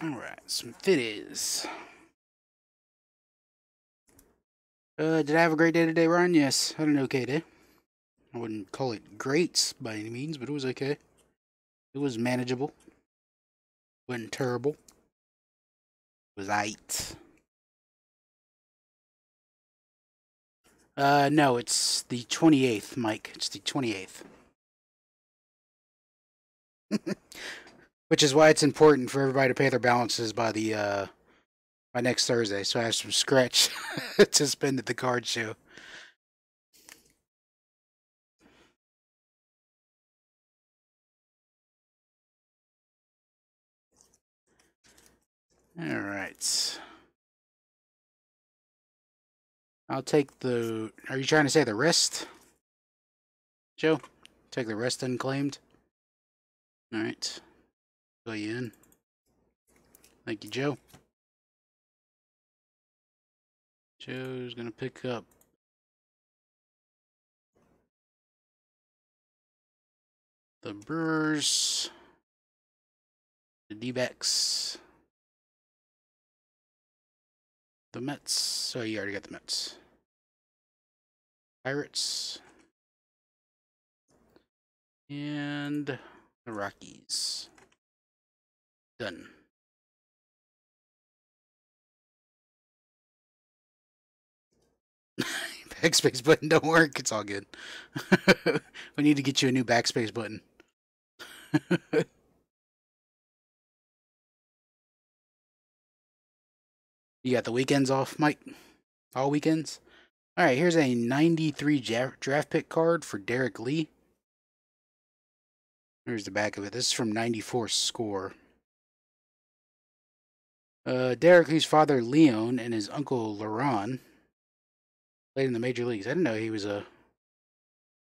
All right, some fitties. Uh, did I have a great day today, Ryan? Yes, I had an okay day. I wouldn't call it great by any means, but it was okay. It was manageable. wasn't terrible. It was aight. Uh, no, it's the 28th, Mike. It's the 28th. [LAUGHS] Which is why it's important for everybody to pay their balances by the, uh, by next Thursday, so I have some scratch [LAUGHS] to spend at the card show. All right. I'll take the. Are you trying to say the rest, Joe? Take the rest unclaimed. All right. Fill you in. Thank you, Joe. Joe's gonna pick up. The Brewers. The D-backs. The Mets. So you already got the Mets. Pirates. And the Rockies. Done. [LAUGHS] backspace button don't work. It's all good. [LAUGHS] we need to get you a new backspace button. [LAUGHS] you got the weekends off, Mike? All weekends? All right, here's a 93 draft pick card for Derrek Lee. Here's the back of it. This is from 94 score. Uh, Derrek Lee's father, Leon, and his uncle, Leron, played in the major leagues. I didn't know he was a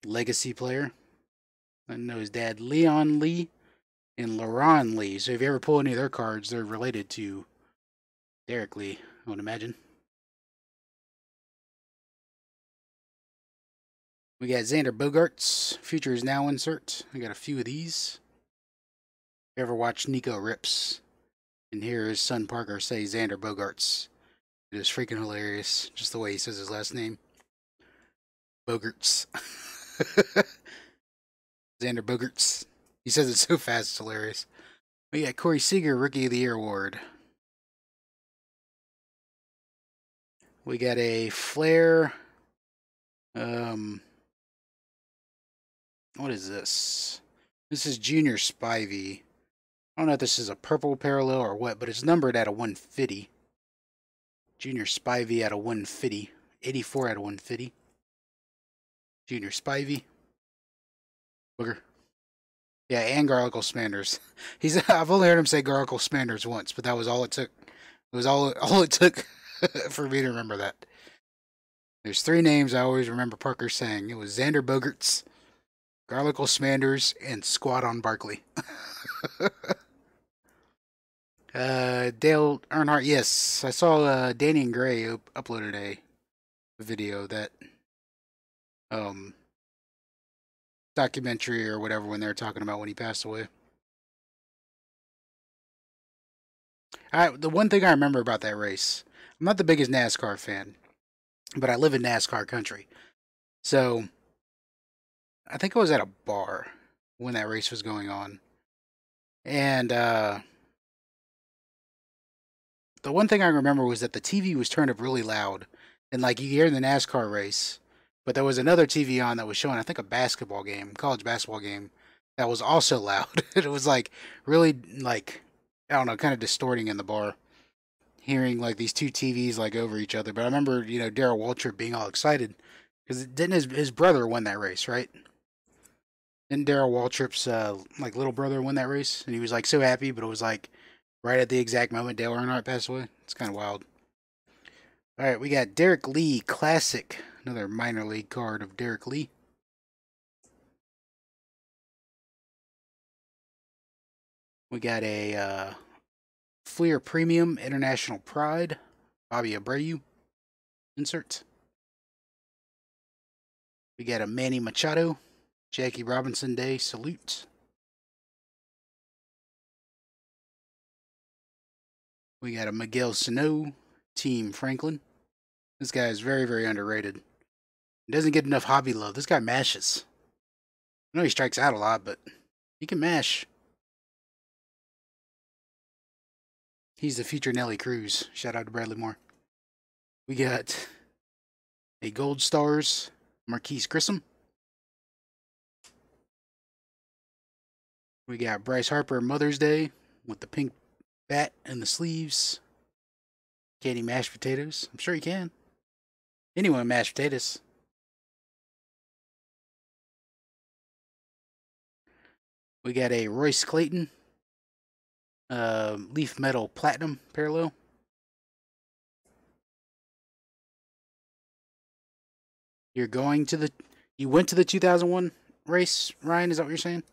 legacy player. I know his dad, Leon Lee, and Leron Lee. So if you ever pull any of their cards, they're related to Derrek Lee, I would imagine. We got Xander Bogaerts. Future is now insert. I got a few of these. If you ever watch Nico Rips and hear his son Parker say Xander Bogaerts, it is freaking hilarious. Just the way he says his last name. Bogarts. [LAUGHS] Xander Bogarts. He says it so fast, it's hilarious. We got Corey Seager, Rookie of the Year Award. We got a Flair. Um, what is this? This is Junior Spivey. I don't know if this is a purple parallel or what, but it's numbered at a 150. Junior Spivey at a 150. 84 out of 150. Junior Spivey. Booger. Yeah, and Garlicle Smanders. [LAUGHS] He's [LAUGHS] I've only heard him say Garlicle Smanders once, but that was all it took. It was all [LAUGHS] all it took for me to remember that. There's three names I always remember Parker saying. It was Xander Bogerts, Garlicle Smanders, and Squad on Barkley. [LAUGHS] uh, Dale Earnhardt, yes. I saw uh, Danny and Gray up- uploaded a video that um documentary or whatever when they were talking about when he passed away. I the one thing I remember about that race, I'm not the biggest NASCAR fan, but I live in NASCAR country. So I think I was at a bar when that race was going on. And uh the one thing I remember was that the TV was turned up really loud and like you hear the NASCAR race, but there was another TV on that was showing I think a basketball game, college basketball game that was also [LAUGHS] loud. it was like really like I don't know, kind of distorting in the bar hearing like these two TVs like over each other. But I remember, you know, Darrell Waltrip being all excited because it didn't his his brother win that race, right? Didn't Darrell Waltrip's uh, like little brother win that race? And he was like so happy, but it was like right at the exact moment Dale Earnhardt passed away. It's kind of wild. All right, we got Derrek Lee Classic, another minor league card of Derrek Lee. We got a uh, Fleer Premium International Pride. Bobby Abreu. Insert. We got a Manny Machado. Jackie Robinson Day salute. We got a Miguel Sano, Team Franklin. This guy is very, very underrated. He doesn't get enough hobby love. This guy mashes. I know he strikes out a lot, but he can mash. He's the future Nelly Cruz. Shout out to Bradley Moore. We got a Gold Stars, Marquis Grissom. We got Bryce Harper Mother's Day with the pink bat and the sleeves. Can he mash potatoes? I'm sure he can. Anyone mash potatoes. We got a Royce Clayton uh, Leaf Metal Platinum parallel. You're going to the. You went to the 2001 race, Ryan? Is that what you're saying?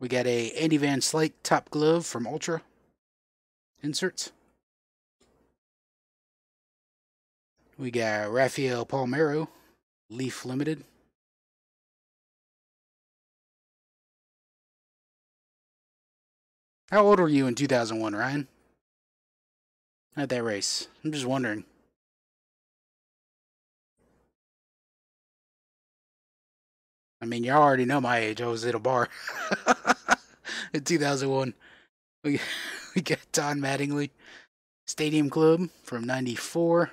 We got a Andy Van Slyke top glove from Ultra inserts. We got Rafael Palmeiro, Leaf Limited. How old were you in 2001, Ryan? At that race. I'm just wondering. I mean, y'all already know my age. I was at a bar [LAUGHS] in 2001. We, [LAUGHS] we got Don Mattingly, Stadium Club from 94.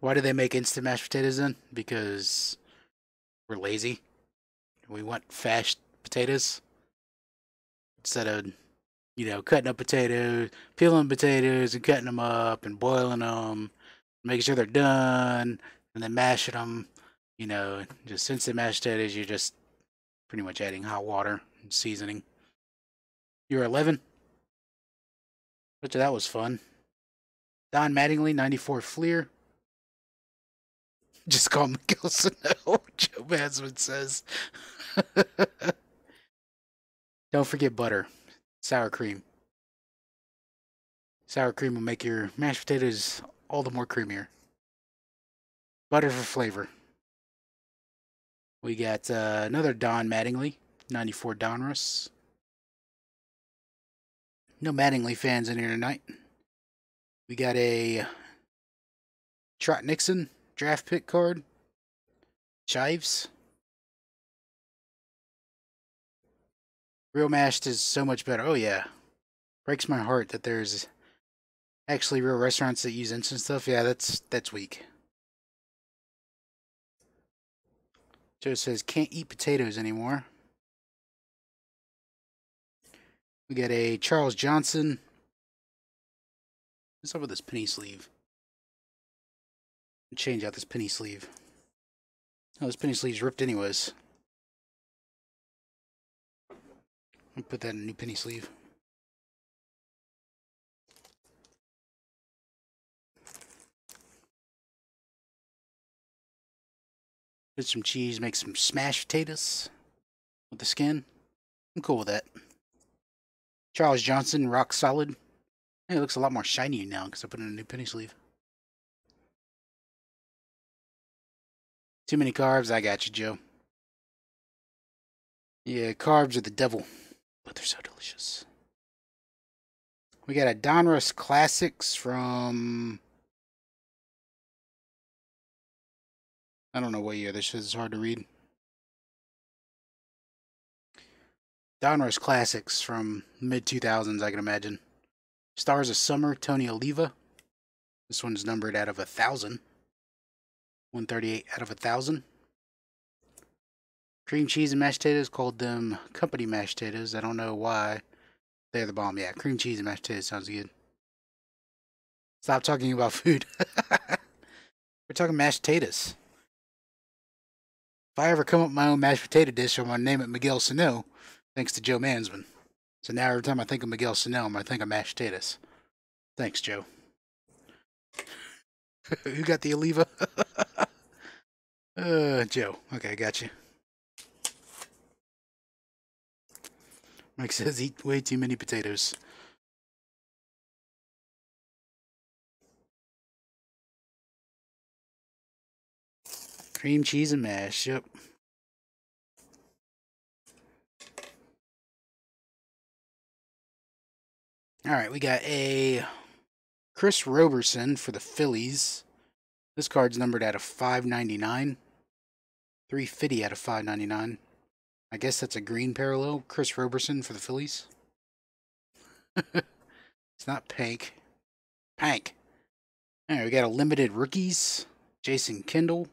Why do they make instant mashed potatoes then? Because we're lazy. We want fast potatoes instead of, you know, cutting up potatoes, peeling potatoes and cutting them up and boiling them, making sure they're done, and then mashing them. You know, just instant mashed potatoes, you're just pretty much adding hot water and seasoning. You're 11? Bet you that was fun. Don Mattingly, 94 Fleer. [LAUGHS] Just call Miguel [LAUGHS] [LAUGHS] Sano, oh, Joe Mansman says. Don't forget butter, sour cream. Sour cream will make your mashed potatoes all the more creamier. Butter for flavor. We got uh, another Don Mattingly, 94 Donruss. No Mattingly fans in here tonight. We got a Trot Nixon draft pick card. Chives. Real mashed is so much better. Oh yeah. Breaks my heart that there's actually real restaurants that use instant stuff. Yeah, that's that's weak. Joe says can't eat potatoes anymore. We got a Charles Johnson. What's up with this penny sleeve? Change out this penny sleeve. Oh, this penny sleeve's ripped anyways. I'll put that in a new penny sleeve. Some cheese, make some smashed potatoes with the skin. I'm cool with that. Charles Johnson, rock solid. It looks a lot more shiny now because I put in a new penny sleeve. Too many carbs? I got you, Joe. Yeah, carbs are the devil, but they're so delicious. We got a Donruss Classics from. I don't know what year this is. hard to read. Donruss Classics from mid 2000s, I can imagine. Stars of Summer, Tony Oliva. This one's numbered out of a thousand. 138 out of a thousand. Cream cheese and mashed potatoes called them company mashed potatoes. I don't know why. They're the bomb. Yeah, cream cheese and mashed potatoes sounds good. Stop talking about food. [LAUGHS] We're talking mashed potatoes. If I ever come up with my own mashed potato dish, I'm going to name it Miguel Sano, thanks to Joe Mansman. So now every time I think of Miguel Sano, I'm going to think of mashed potatoes. Thanks, Joe. [LAUGHS] Who got the Oliva? [LAUGHS] uh, Joe. Okay, I got you. Mike says eat way too many potatoes. Cream cheese and mash. Yep. All right, we got a Chris Roberson for the Phillies. This card's numbered out of 599. 350 out of 599. I guess that's a green parallel. Chris Roberson for the Phillies. [LAUGHS] it's not Pank. Pank. All right, we got a limited rookies. Jason Kendall.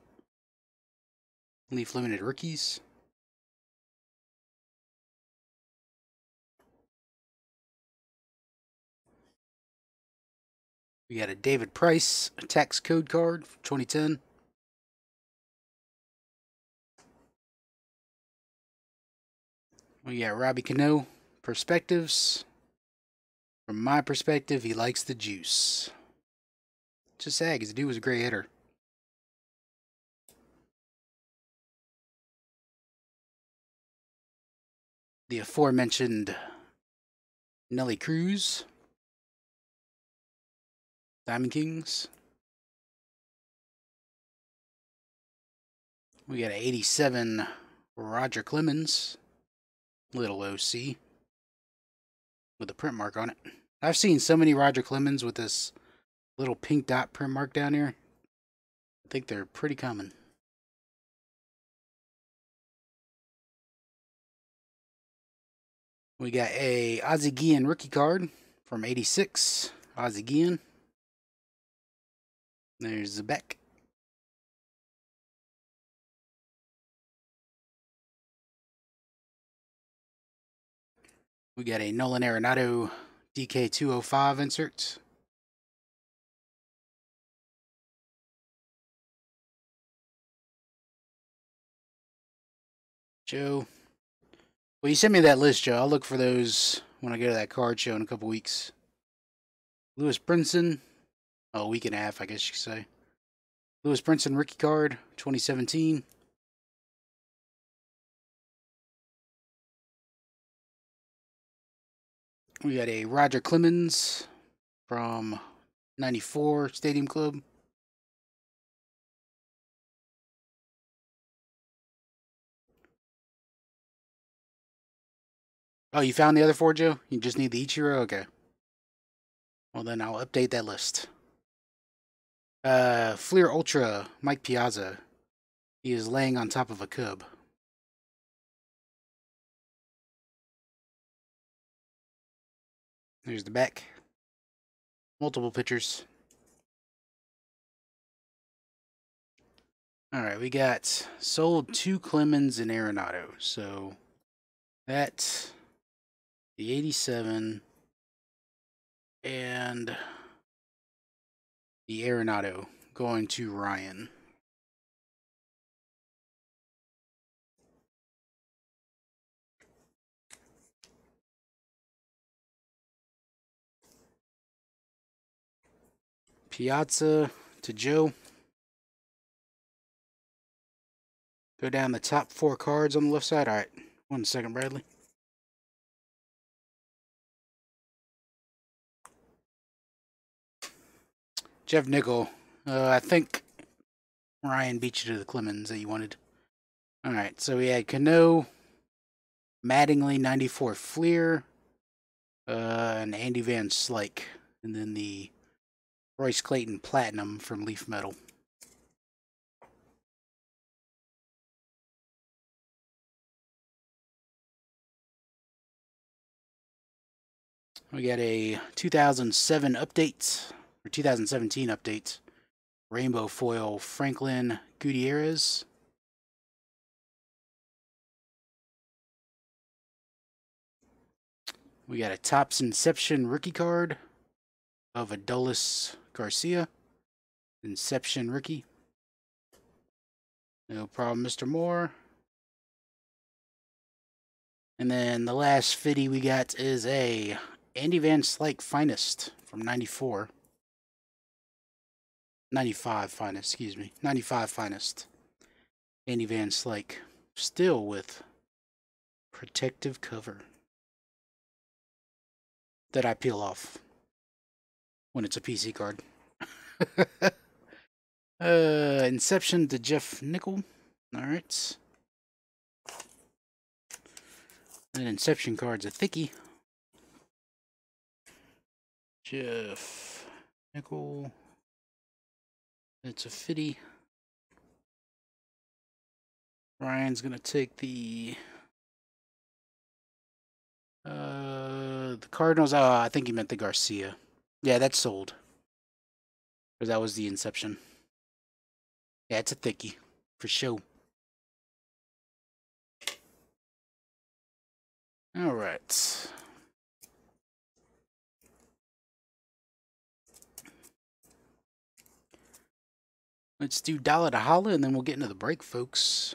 Leaf limited rookies. We got a David Price a tax code card, 2010. We got Robbie Cano, perspectives. From my perspective, he likes the juice. Just sad, the dude was a great hitter. The aforementioned Nelly Cruz. Diamond Kings. We got an 87 Roger Clemens, little OC, with a print mark on it. I've seen so many Roger Clemens with this little pink dot print mark down here. I think they're pretty common. We got a Ozzie Guillen rookie card from 86. Ozzie Guillen. There's the back. We got a Nolan Arenado DK205 insert. Joe. Well, you sent me that list, Joe. I'll look for those when I go to that card show in a couple weeks. Lewis Brinson. Oh, a week and a half, I guess you could say. Lewis Brinson rookie card, 2017. We got a Roger Clemens from 94 Stadium Club. Oh, you found the other four, Joe? You just need the Ichiro? Okay. Well, then I'll update that list. Uh, Fleer Ultra, Mike Piazza. He is laying on top of a cub. There's the back. Multiple pictures. All right, we got sold two Clemens and Arenado. So that the 87 and the Arenado going to Ryan. Piazza to Joe. Go down the top four cards on the left side. All right. One second, Bradley. Jeff Nickel. Uh, I think Ryan beat you to the Clemens that you wanted. All right. So we had Cano, Mattingly 94 Fleer, uh, and Andy Van Slyke. And then the Royce Clayton Platinum from Leaf Metal. We got a 2007 update, or 2017 update. Rainbow Foil Franklin Gutierrez. We got a Topps Inception rookie card of Adolis Garcia. Inception rookie. No problem, Mr. Moore. And then the last fitty we got is a Andy Van Slyke Finest from 94. 95 finest, excuse me. 95 finest. Andy Van Slyke. Still with protective cover. That I peel off when it's a PC card. [LAUGHS] uh, Inception to Jeff Nickel. Alright. An Inception card's a thickie. Jeff Nickel. It's a fitty. Ryan's gonna take the uh the Cardinals. Oh, I think he meant the Garcia. Yeah, that's sold. Or that was the Inception. Yeah, it's a thickie for sure. All right. Let's do Dollar to Holla and then we'll get into the break, folks.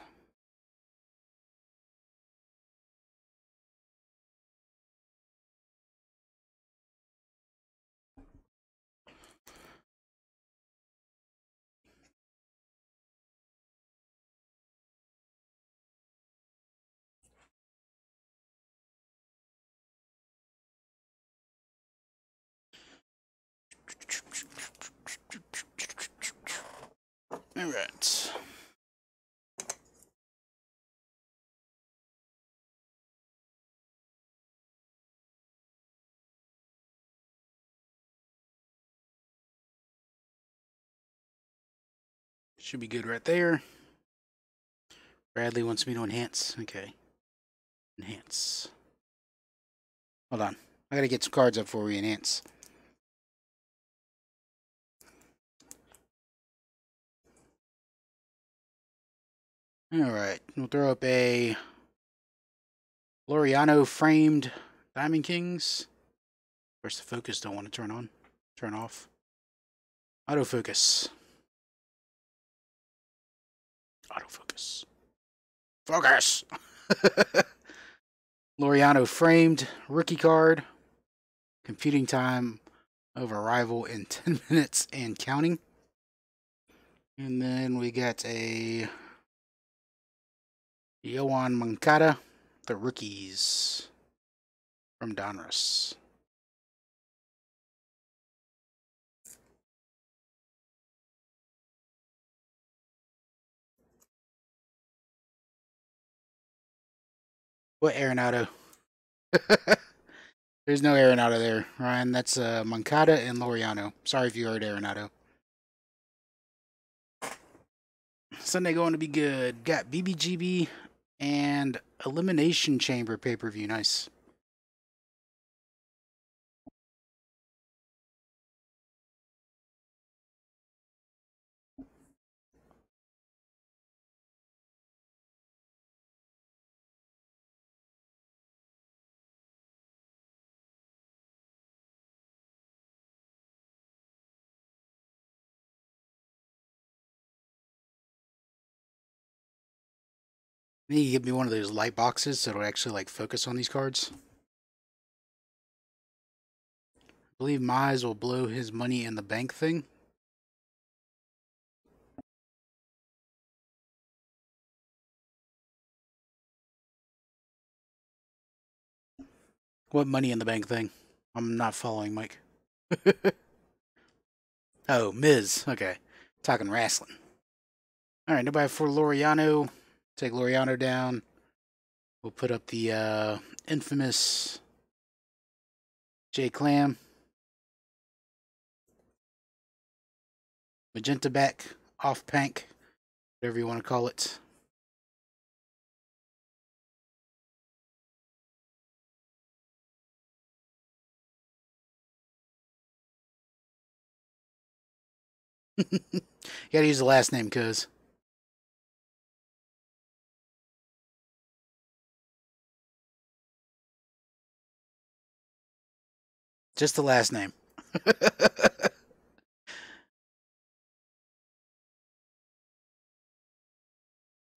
All right. Should be good right there. Bradley wants me to enhance. Okay. Enhance. Hold on. I gotta get some cards up before we enhance. Alright. We'll throw up a Laureano framed Diamond Kings. Of course, the focus don't want to turn on. Turn off. Autofocus. Autofocus. Focus! [LAUGHS] Laureano framed rookie card. Computing time of arrival in [LAUGHS] 10 minutes and counting. And then we got a Yoan Moncada, the rookies from Donruss. What Arenado? [LAUGHS] There's no Arenado there, Ryan. That's uh, Moncada and Laureano. Sorry if you heard Arenado. Sunday going to be good. Got BBGB and Elimination Chamber pay per view. Nice. Maybe you give me one of those light boxes so it'll actually like focus on these cards. I believe Mize will blow his money in the bank thing. What money in the bank thing? I'm not following Mike. [LAUGHS] oh, Miz. Okay. Talking wrestling. All right, nobody for Laureano. Take Laureano down. We'll put up the uh, infamous J Clam. Magenta back, off pank, whatever you want to call it. [LAUGHS] you gotta use the last name, cuz. Just the last name. [LAUGHS]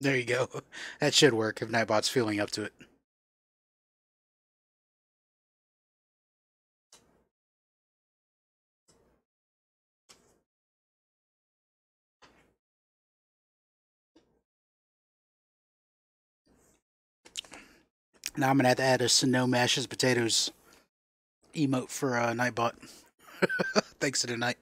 there you go. [LAUGHS] That should work if Nightbot's feeling up to it. Now I'm going to have to add a snow mashes potatoes emote for uh, Nightbot. [LAUGHS] Thanks to the night.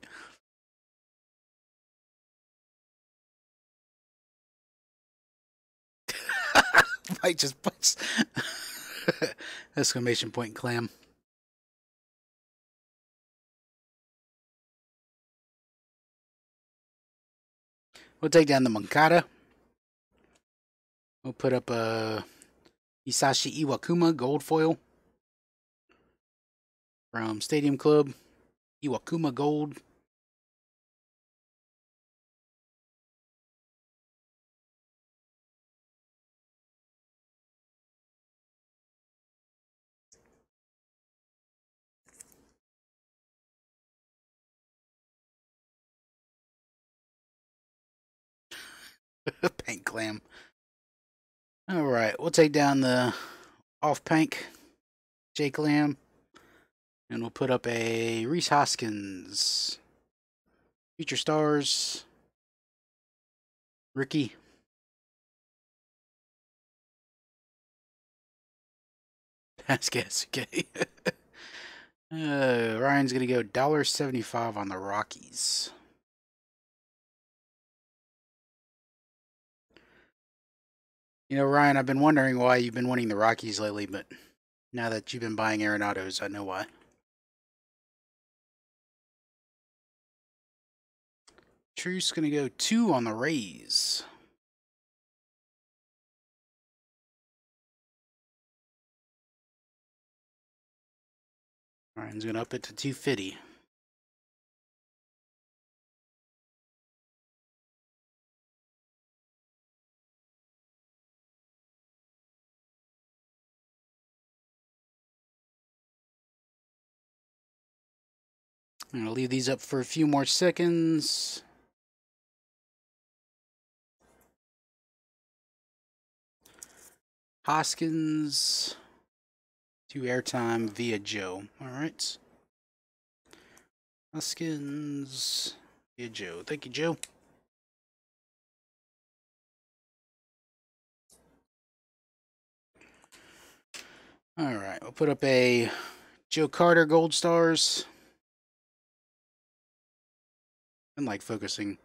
[LAUGHS] Mike just puts [LAUGHS] exclamation point clam. We'll take down the Moncada. We'll put up a Hisashi Iwakuma gold foil from Stadium Club. Iwakuma gold. [LAUGHS] Paint clam. All right, we'll take down the off pank J Clam, and we'll put up a Rhys Hoskins, Future Stars, Ricky. [LAUGHS] Guess okay. [LAUGHS] uh, Ryan's gonna go dollar seventy five on the Rockies. You know, Ryan, I've been wondering why you've been winning the Rockies lately, but now that you've been buying Arenados, I know why. Truce gonna go two on the raise. Ryan's gonna up it to 250. I'm gonna leave these up for a few more seconds. Hoskins to airtime via Joe. All right. Hoskins via Joe. Thank you, Joe. All right, we'll put up a Joe Carter Gold Stars. I like focusing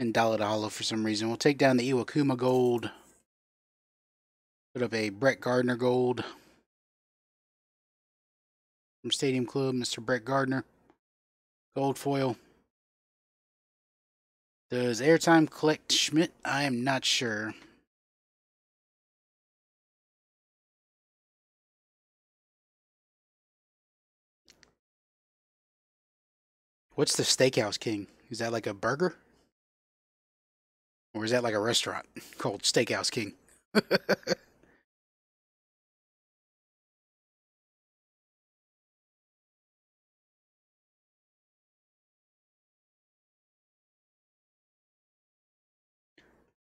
in Hollow for some reason. We'll take down the Iwakuma Gold. Put up a Brett Gardner Gold. From Stadium Club, Mr. Brett Gardner. Gold foil. Does airtime collect Schmidt? I am not sure. What's the Steakhouse King? Is that like a burger? Or is that like a restaurant called Steakhouse King? [LAUGHS]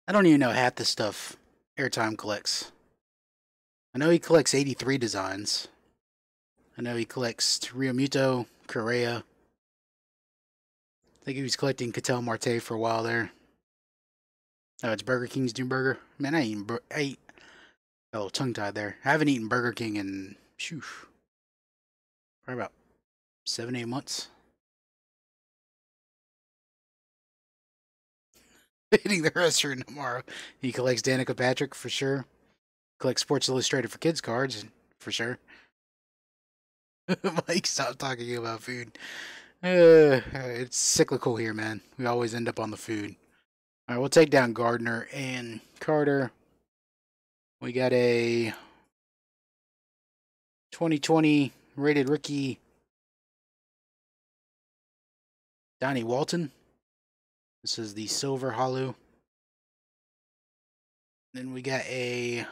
I don't even know half the stuff Airtime collects. I know he collects 83 designs. I know he collects Realmuto, Correa. I think he was collecting Ketel Marte for a while there. Oh, it's Burger King's new burger. Man, I ain't. I ate. A little tongue tied there. I haven't eaten Burger King in. Shoo, probably about seven, eight months. [LAUGHS] Hitting the restaurant tomorrow. He collects Danica Patrick for sure. Collects Sports Illustrated for kids cards for sure. [LAUGHS] Mike, stop talking about food. Uh, it's cyclical here, man. We always end up on the food. All right, we'll take down Gardner and Carter. We got a 2020 rated rookie Donnie Walton. This is the silver hollow. Then we got a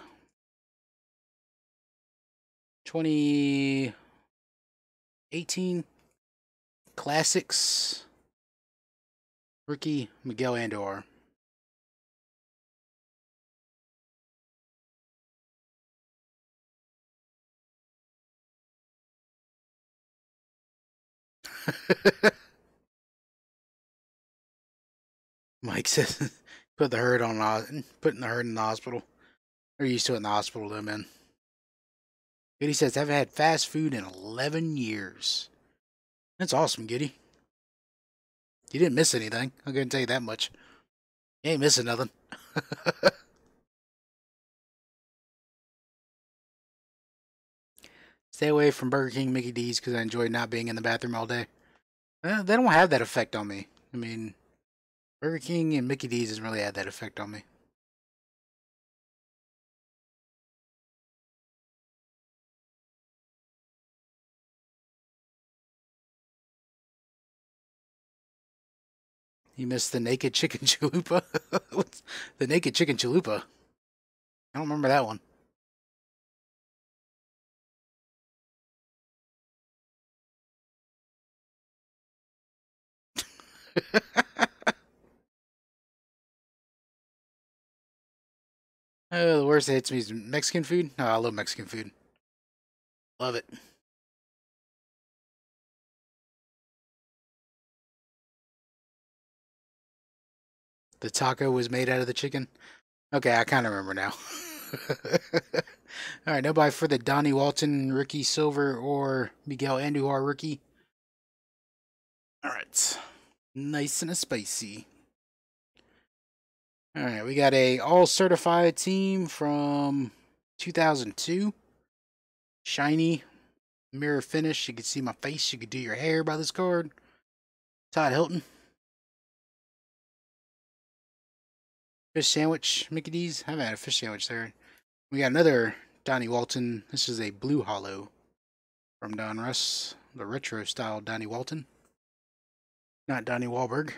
2018 classics rookie Miguel Andujar. [LAUGHS] Mike [LAUGHS] says, "Put the herd on, putting the herd in the hospital. They're used to it in the hospital, though, man. Giddy says, I haven't had fast food in 11 years. That's awesome, Giddy. You didn't miss anything. I'm going to tell you that much. You ain't missing nothing. [LAUGHS] Stay away from Burger King, Mickey D's because I enjoy not being in the bathroom all day. They don't have that effect on me. I mean, Burger King and Mickey D's hasn't really had that effect on me. You missed the naked chicken [LAUGHS] chalupa. The naked chicken chalupa? I don't remember that one. [LAUGHS] oh, the worst that hits me is Mexican food. Oh, I love Mexican food. Love it. The taco was made out of the chicken. Okay, I kind of remember now. [LAUGHS] All right, nobody for the Donnie Walton rookie silver or Miguel Andujar rookie. All right, nice and spicy. All right, we got a all certified team from 2002. Shiny mirror finish. You can see my face. You could do your hair by this card. Todd Helton. Fish sandwich, Mickey D's. I haven't had a fish sandwich there. We got another Donnie Walton. This is a blue hollow from Donruss, the retro style Donnie Walton. Not Donnie Wahlberg.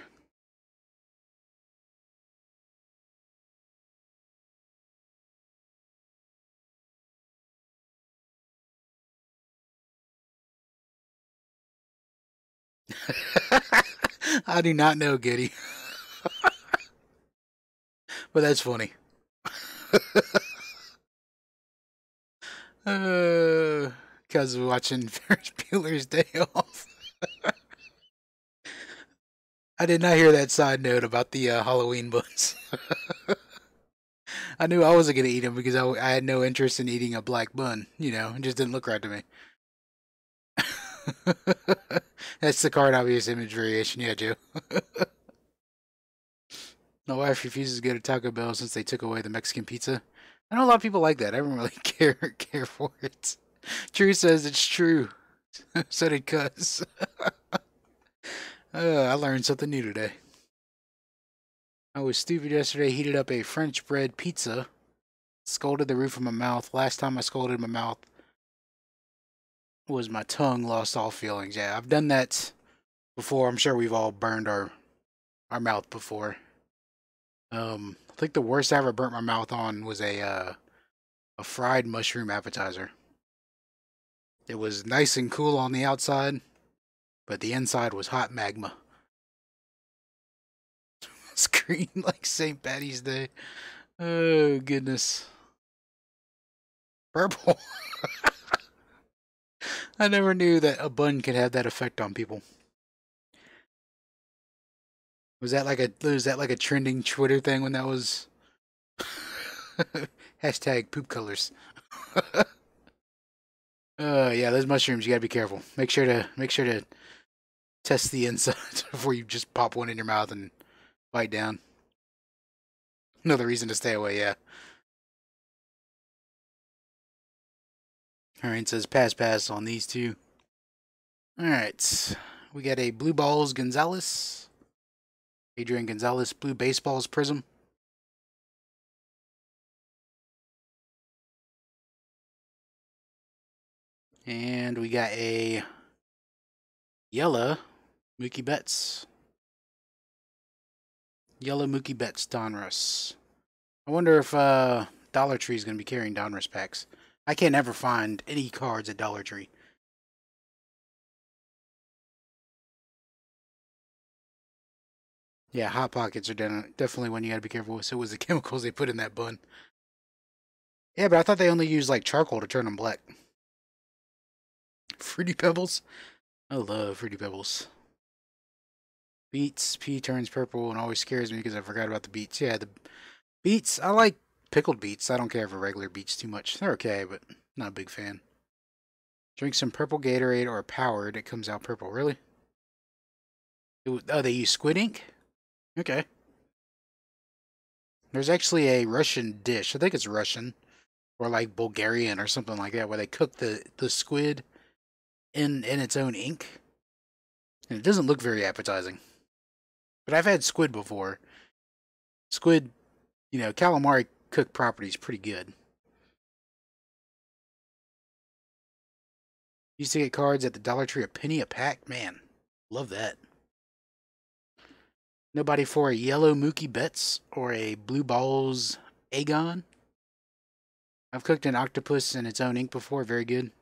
[LAUGHS] I do not know, Giddy. [LAUGHS] but that's funny. uh, cause of watching [LAUGHS] Ferris Bueller's Day Off. I did not hear that side note about the uh, Halloween buns. I knew I wasn't gonna eat them because I, I had no interest in eating a black bun. You know, it just didn't look right to me. [LAUGHS] That's the card obvious image variation, yeah, Joe. [LAUGHS] My wife refuses to go to Taco Bell since they took away the Mexican pizza. I know a lot of people like that. I don't really [LAUGHS] care care for it. True says it's true. so did Cuz. uh, I learned something new today. I was stupid yesterday. Heated up a French bread pizza. Scalded the roof of my mouth. Last time I scalded my mouth was my tongue lost all feelings. Yeah, I've done that before. I'm sure we've all burned our our mouth before. Um, I think the worst I ever burnt my mouth on was a uh, a fried mushroom appetizer. It was nice and cool on the outside, but the inside was hot magma. [LAUGHS] Scream like St. Patty's Day. Oh goodness. Purple. [LAUGHS] I never knew that a bun could have that effect on people. Was that like a was that like a trending Twitter thing when that was [LAUGHS] hashtag poop colors? [LAUGHS] uh yeah, those mushrooms you gotta be careful. Make sure to make sure to test the inside [LAUGHS] before you just pop one in your mouth and bite down. Another reason to stay away, yeah. Alright, says pass pass on these two. Alright. We got a Blue Balls Gonzalez. Adrian Gonzalez Blue Baseballs Prism. And we got a yellow Mookie Betts. Yellow Mookie Betts Donruss. I wonder if uh, Dollar Tree is going to be carrying Donruss packs. I can't ever find any cards at Dollar Tree. Yeah, hot pockets are definitely one you gotta be careful with. So it was the [LAUGHS] chemicals they put in that bun. Yeah, but I thought they only used like charcoal to turn them black. [LAUGHS] Fruity Pebbles? I love Fruity Pebbles. Beets, P turns purple and always scares me because I forgot about the beets. Yeah, the beets, I like pickled beets. I don't care for regular beets too much. They're okay, but not a big fan. Drink some purple Gatorade or Powerade. It comes out purple. Really? Ooh, Oh, they use squid ink? Okay. There's actually a Russian dish. I think it's Russian or like Bulgarian or something like that where they cook the, the squid in in its own ink. And it doesn't look very appetizing. But I've had squid before. Squid, you know, calamari cooked property is pretty good. Used to get cards at the Dollar Tree a penny a pack. Man, love that. Nobody for a yellow Mookie Betts or a blue balls Aegon. I've cooked an octopus in its own ink before. Very good.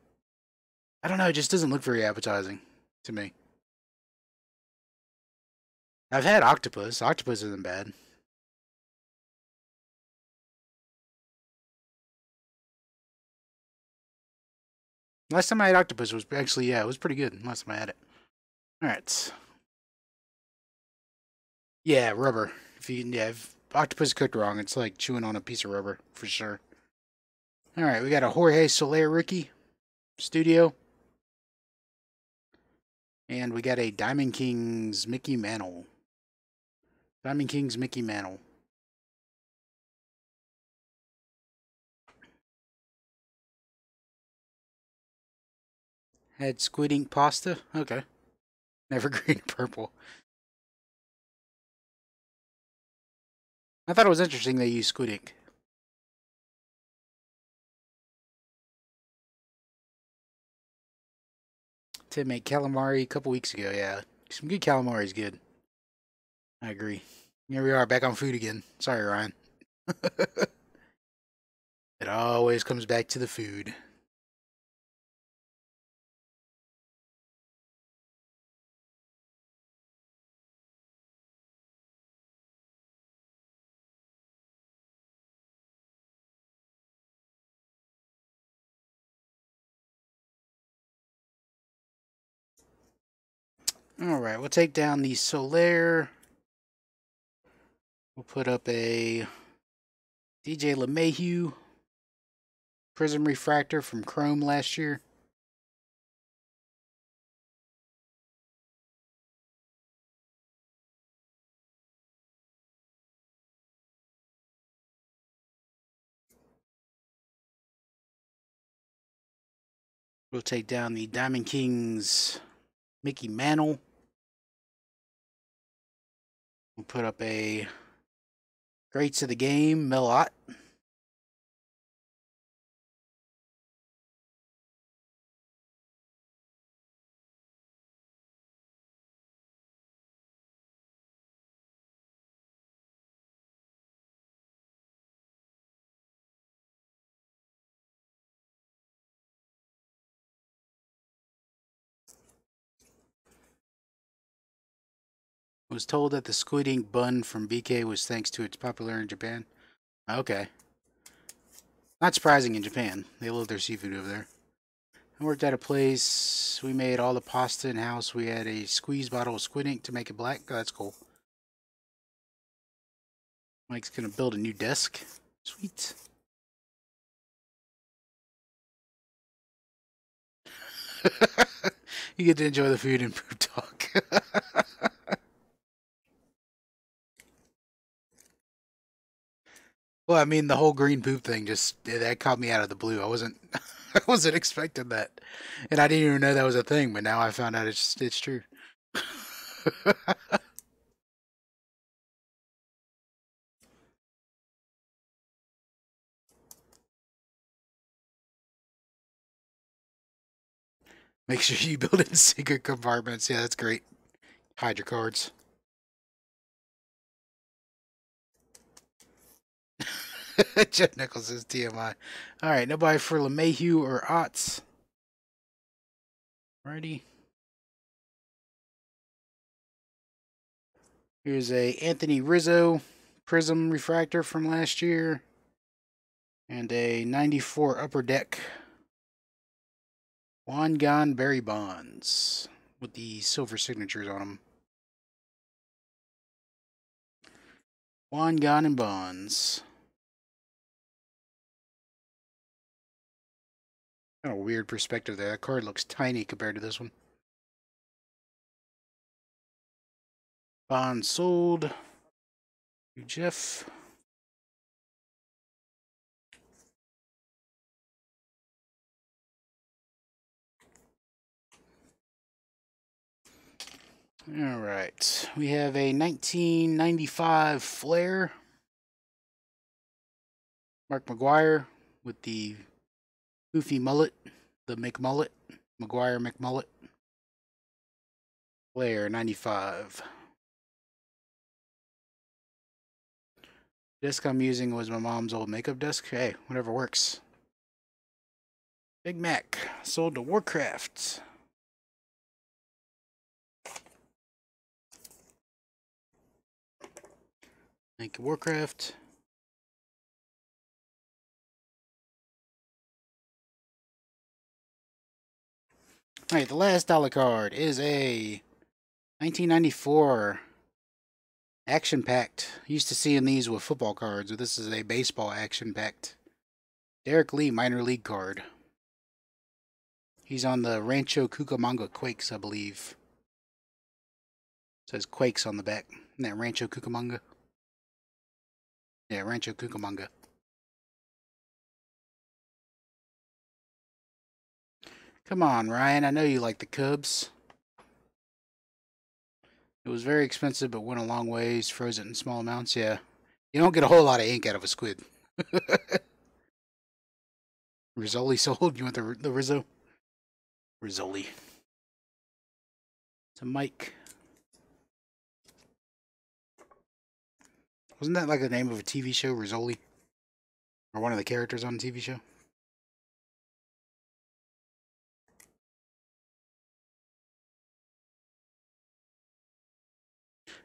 I don't know. It just doesn't look very appetizing to me. I've had octopus. Octopus isn't bad. Last time I had octopus was actually yeah, it was pretty good. Last time I had it. All right. Yeah, rubber. If you yeah, if octopus cooked wrong, it's like chewing on a piece of rubber for sure. All right, we got a Jorge Soler rookie studio, and we got a Diamond Kings Mickey Mantle. Diamond Kings Mickey Mantle. Had squid ink pasta. Okay. Never [LAUGHS] green purple. I thought it was interesting they used squid ink. To make calamari a couple weeks ago, yeah. Some good calamari is good. I agree. Here we are, back on food again. Sorry, Ryan. [LAUGHS] it always comes back to the food. All right, we'll take down the Soler. We'll put up a DJ LeMahieu Prism Refractor from Chrome last year. We'll take down the Diamond Kings Mickey Mantle. We'll put up a Greats of the Game Mel Ott. Was told that the squid ink bun from BK was thanks to its popularity in Japan. Okay. Not surprising in Japan. They love their seafood over there. I worked at a place. We made all the pasta in house. We had a squeeze bottle of squid ink to make it black. Oh, that's cool. Mike's gonna build a new desk. Sweet. [LAUGHS] you get to enjoy the food and poop talk. [LAUGHS] well, I mean, the whole green poop thing just eh, that caught me out of the blue. I wasn't, [LAUGHS] I wasn't expecting that, and I didn't even know that was a thing. But now I found out it's it's true. [LAUGHS] Make sure you build in [LAUGHS] secret compartments. Yeah, that's great. Hide your cards. [LAUGHS] Jeff Nichols is TMI. All right, nobody for LeMahieu or Otts. Righty. Here's a Anthony Rizzo Prism Refractor from last year. And a 94 Upper Deck Juan Wangan Barry Bonds with the silver signatures on them. Wangan and Bonds. Kind of weird perspective there. That card looks tiny compared to this one. Bond sold. Jeff. All right. We have a 1995 Flair. Mark McGwire with the goofy mullet, the McMullet, McGwire McMullet. Flair 95. Desk I'm using was my mom's old makeup desk. Hey, whatever works. Big Mac sold to Warcraft. Thank you, Warcraft. Alright, the last dollar card is a 1994 action packed. Used to seeing these with football cards, but this is a baseball action packed. Derrek Lee minor league card. He's on the Rancho Cucamonga Quakes, I believe. says Quakes on the back. Isn't that Rancho Cucamonga? Yeah, Rancho Cucamonga. Come on, Ryan. I know you like the Cubs. It was very expensive, but went a long ways. Froze it in small amounts. Yeah. You don't get a whole lot of ink out of a squid. [LAUGHS] Rizzoli sold. You want the, the Rizzo? Rizzoli. It's a Mike. Wasn't that like the name of a TV show, Rizzoli? Or one of the characters on a TV show?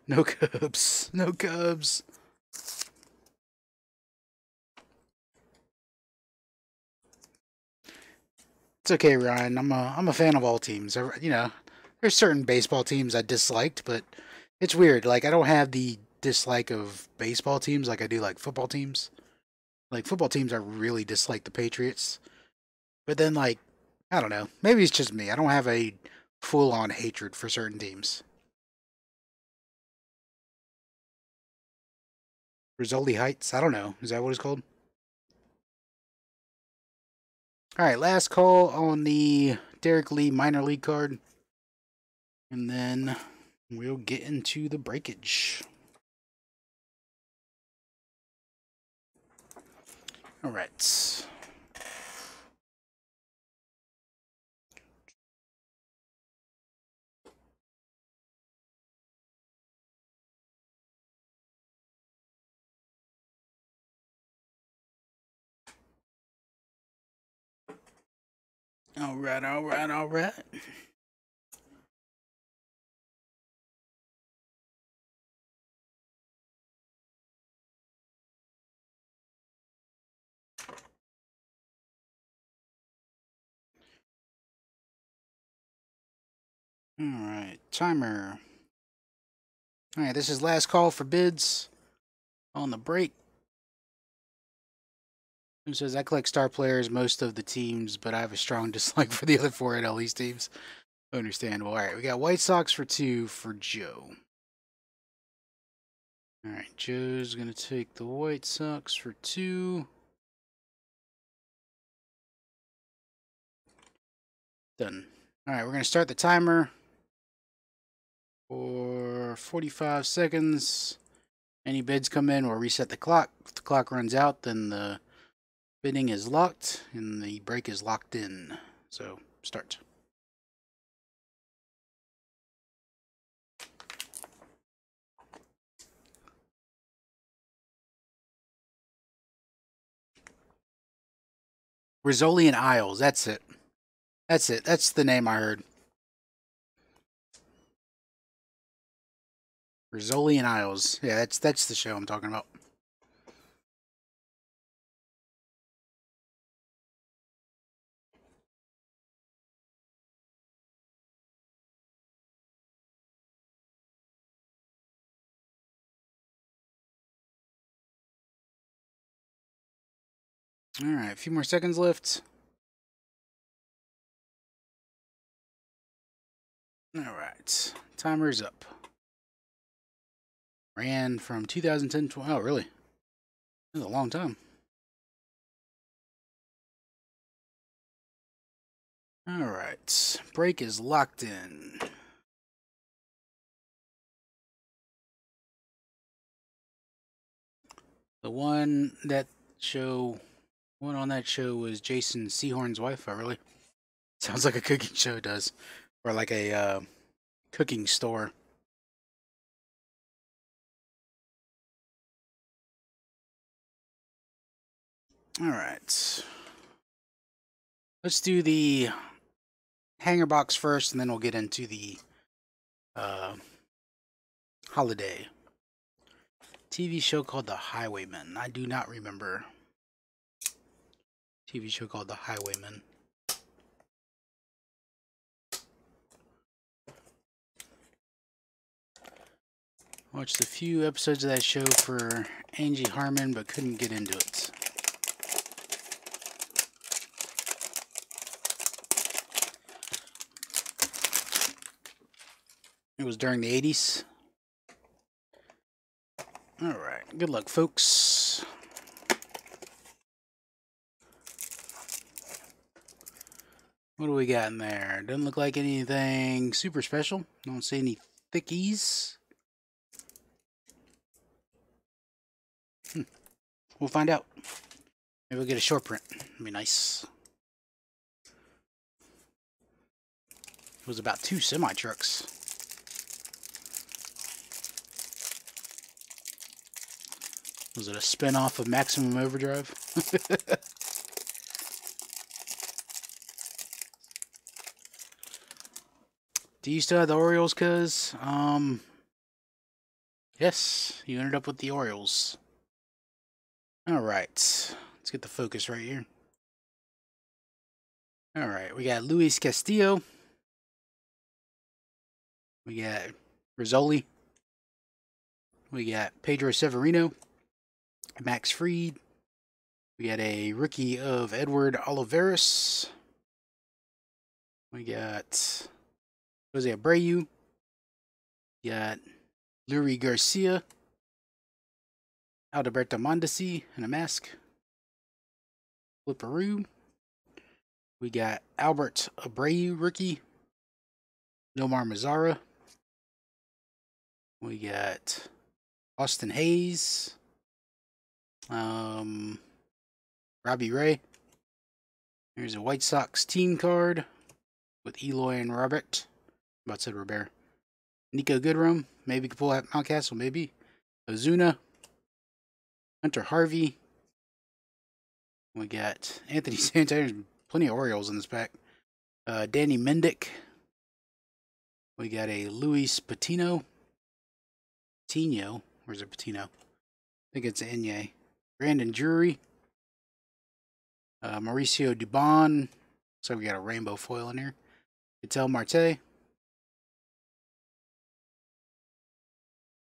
No Cubs. No Cubs. It's okay, Ryan. I'm a I'm a fan of all teams. I, you know, there's certain baseball teams I disliked, but it's weird. Like I don't have the dislike of baseball teams like I do like football teams. Like football teams, I really dislike the Patriots. But then, like, I don't know. Maybe it's just me. I don't have a full on hatred for certain teams. Rizzoli Heights? I don't know. Is that what it's called? All right, last call on the Derrek Lee minor league card. And then we'll get into the breakage. All right. All right, all right, all right. All right, timer. All right, this is last call for bids on the break. It says I collect star players most of the teams, but I have a strong [LAUGHS] dislike for the other four NL East teams. Understandable. All right, we got White Sox for two for Joe. All right, Joe's gonna take the White Sox for two. Done. All right, we're gonna start the timer for 45 seconds. Any bids come in, we'll reset the clock. If the clock runs out, then the bidding is locked and the break is locked in. So start. Rizzoli and Isles. That's it. That's it. That's the name I heard. Rizzoli and Isles. Yeah, that's that's the show I'm talking about. All right, a few more seconds left. All right, timer's up. Ran from 2010 to, oh, really? That's a long time. All right, break is locked in. The one that show one on that show was Jason Sehorn's wife. Really? Sounds like a cooking show does, or like a uh, cooking store. All right. Let's do the hanger box first, and then we'll get into the uh, holiday. TV show called The Highwayman. I do not remember. TV show called The Highwayman. Watched a few episodes of that show for Angie Harmon, but couldn't get into it. It was during the 80s. Alright, good luck, folks. What do we got in there? Doesn't look like anything super special. Don't see any thickies. Hmm. We'll find out. Maybe we'll get a short print. It'd be nice. It was about two semi trucks. Was it a spin-off of Maximum Overdrive? [LAUGHS] Do you still have the Orioles, cuz? Um, yes, you ended up with the Orioles. Alright, let's get the focus right here. Alright, we got Luis Castillo. We got Rizzoli. We got Pedro Severino. Max Fried. We got a rookie of Edward Olivares. We got Jose Abreu. We got Leury Garcia. Alberto Mondesi in a mask. Flipperoo. We got Albert Abreu, rookie. Nomar Mazara. We got Austin Hays. Um, Robbie Ray. Here's a White Sox team card with Eloy and Robert. About said Robert. Niko Goodrum. Maybe could pull out Mountcastle. Maybe. Ozuna. Hunter Harvey. We got Anthony [LAUGHS] Santander. Plenty of Orioles in this pack. Uh, Danny Mendick. We got a Luis Patino. Patino. Where's it Patino? I think it's Enye. Brandon Drury. Uh, Mauricio Dubon. So we got a rainbow foil in here. Ketel Marte.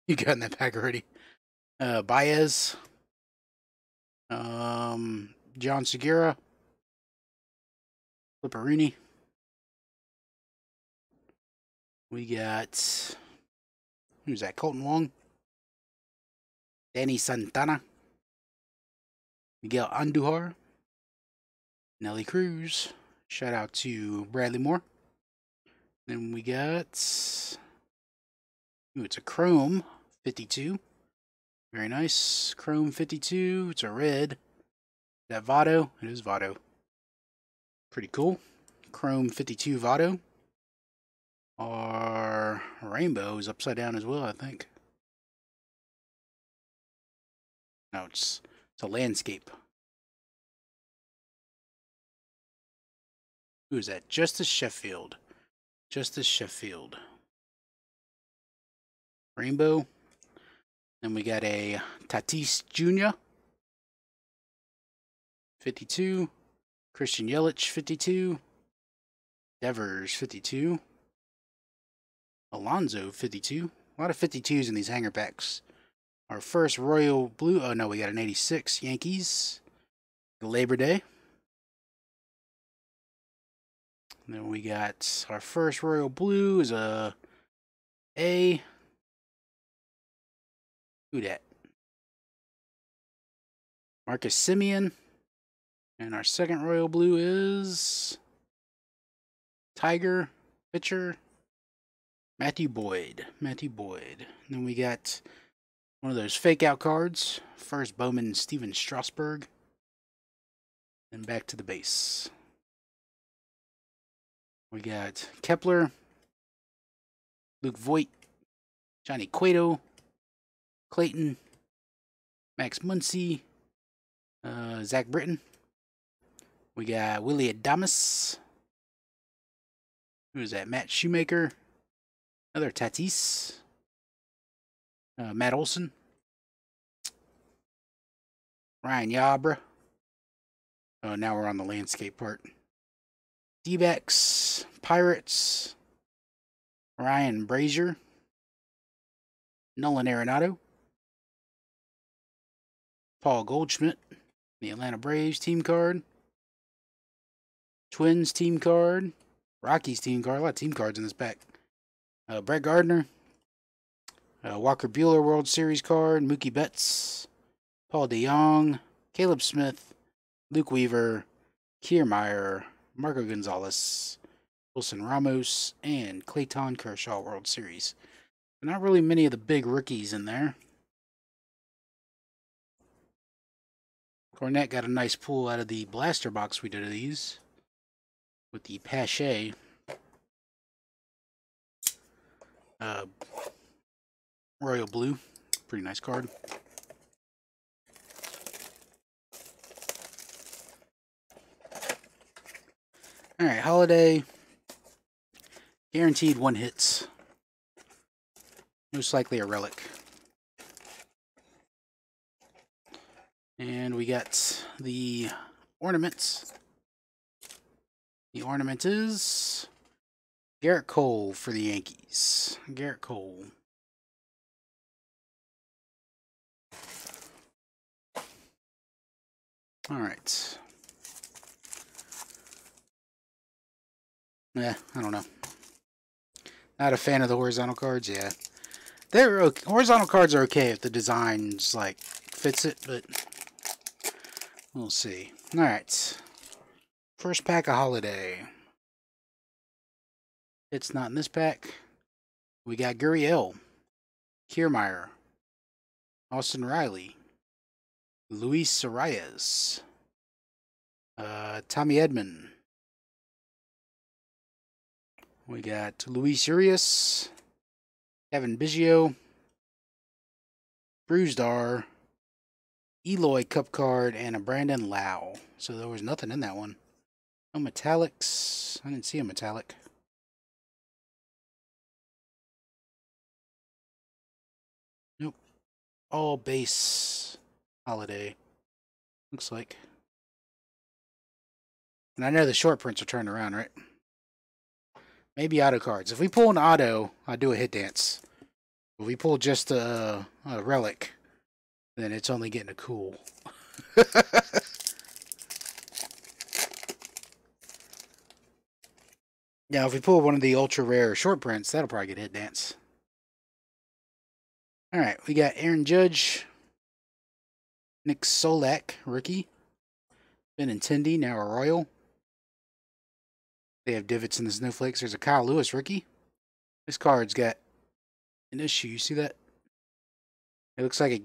[LAUGHS] You got in that pack already. Uh, Baez. Um, Jean Segura. Flipperini. We got who's that? Kolten Wong. Danny Santana. Miguel Andujar. Nelly Cruz. Shout out to Bradley Moore. Then we got ooh, it's a chrome 52. Very nice. Chrome 52. It's a red. Is that Vado? It is Vado. Pretty cool. Chrome 52 Vado. Our rainbow is upside down as well, I think. No, it's it's a landscape. Who is that? Justus Sheffield. Justus Sheffield. Rainbow. Then we got a Tatis Jr. 52. Christian Yelich, 52. Devers, 52. Alonso, 52. A lot of 52s in these hanger packs. Our first Royal Blue. Oh, no, we got an 86 Yankees. Labor Day. And then we got our first Royal Blue is a A. Who that? Marcus Semien. And our second Royal Blue is Tiger pitcher Matthew Boyd. Matthew Boyd. And then we got one of those fake out cards. First Bowman Stephen Strasburg. Then back to the base. We got Kepler, Luke Voit, Johnny Cueto, Clayton, Max Muncy, uh, Zach Britton. We got Willy Adames. Who is that? Matt Shoemaker. Another Tatis. Uh, Matt Olson. Ryan Yabra. Oh, now we're on the landscape part. D-backs, Pirates, Ryan Brasier, Nolan Arenado, Paul Goldschmidt, the Atlanta Braves team card, Twins team card, Rockies team card, a lot of team cards in this pack. Uh, Brett Gardner, uh, Walker Buehler World Series card, Mookie Betts, Paul DeJong, Caleb Smith, Luke Weaver, Kiermaier, Marco Gonzalez, Wilson Ramos, and Clayton Kershaw World Series. Not really many of the big rookies in there. Cornette got a nice pull out of the blaster box we did of these with the Pache. Uh, Royal Blue. Pretty nice card. Alright, Holiday. Guaranteed one hits. Most likely a relic. And we got the ornaments. The ornament is Gerrit Cole for the Yankees. Gerrit Cole. All right. Yeah, I don't know. Not a fan of the horizontal cards, yeah. They're okay. horizontal cards are okay if the designs like fits it, but we'll see. All right. First pack of holiday. It's not in this pack. We got Gurriel, Kiermaier, Austin Riley, Luis Arias, uh, Tommy Edman. We got Luis Urias, Cavan Biggio, Brusdar, Eloy Cup card, and a Brandon Lowe. So there was nothing in that one. No metallics. I didn't see a metallic. Nope. All base holiday. Looks like. And I know the short prints are turned around, right? Maybe auto cards. If we pull an auto, I'll do a hit dance. If we pull just a, a relic, then it's only getting a cool. [LAUGHS] now, if we pull one of the ultra rare short prints, that'll probably get hit dance. All right, we got Aaron Judge, Nick Solak, rookie, Benintendi, now a Royal. They have divots in the snowflakes. There's a Kyle Lewis rookie. This card's got an issue. You see that? It looks like it,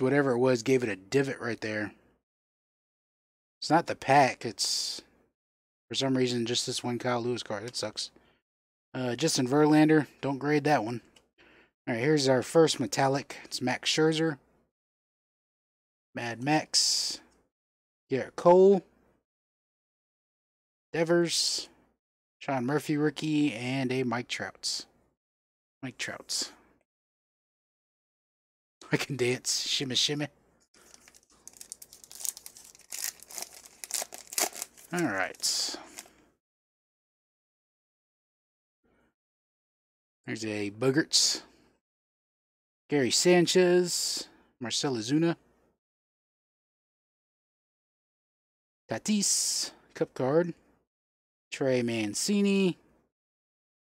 whatever it was gave it a divot right there. It's not the pack. It's for some reason just this one Kyle Lewis card. It sucks. Uh, Justin Verlander. Don't grade that one. All right, here's our first metallic. It's Max Scherzer. Mad Max. Gerrit Cole. Devers. Sean Murphy rookie, and a Mike Trouts. Mike Trouts. I can dance. Shimmy, shimmy. All right. There's a Bogaerts. Gary Sanchez. Marcell Ozuna. Tatis. Cup card. Trey Mancini,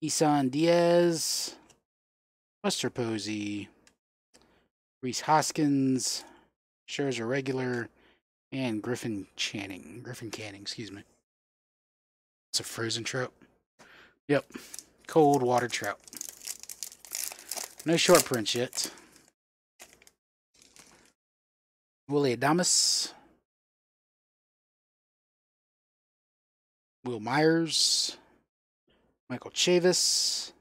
Isan Diaz, Buster Posey, Rhys Hoskins, Scherzer regular, and Griffin Channing. Griffin Canning, excuse me. It's a frozen trout. Yep, cold water trout. No short prints yet. Willy Adames. Wil Myers. Michael Chavis.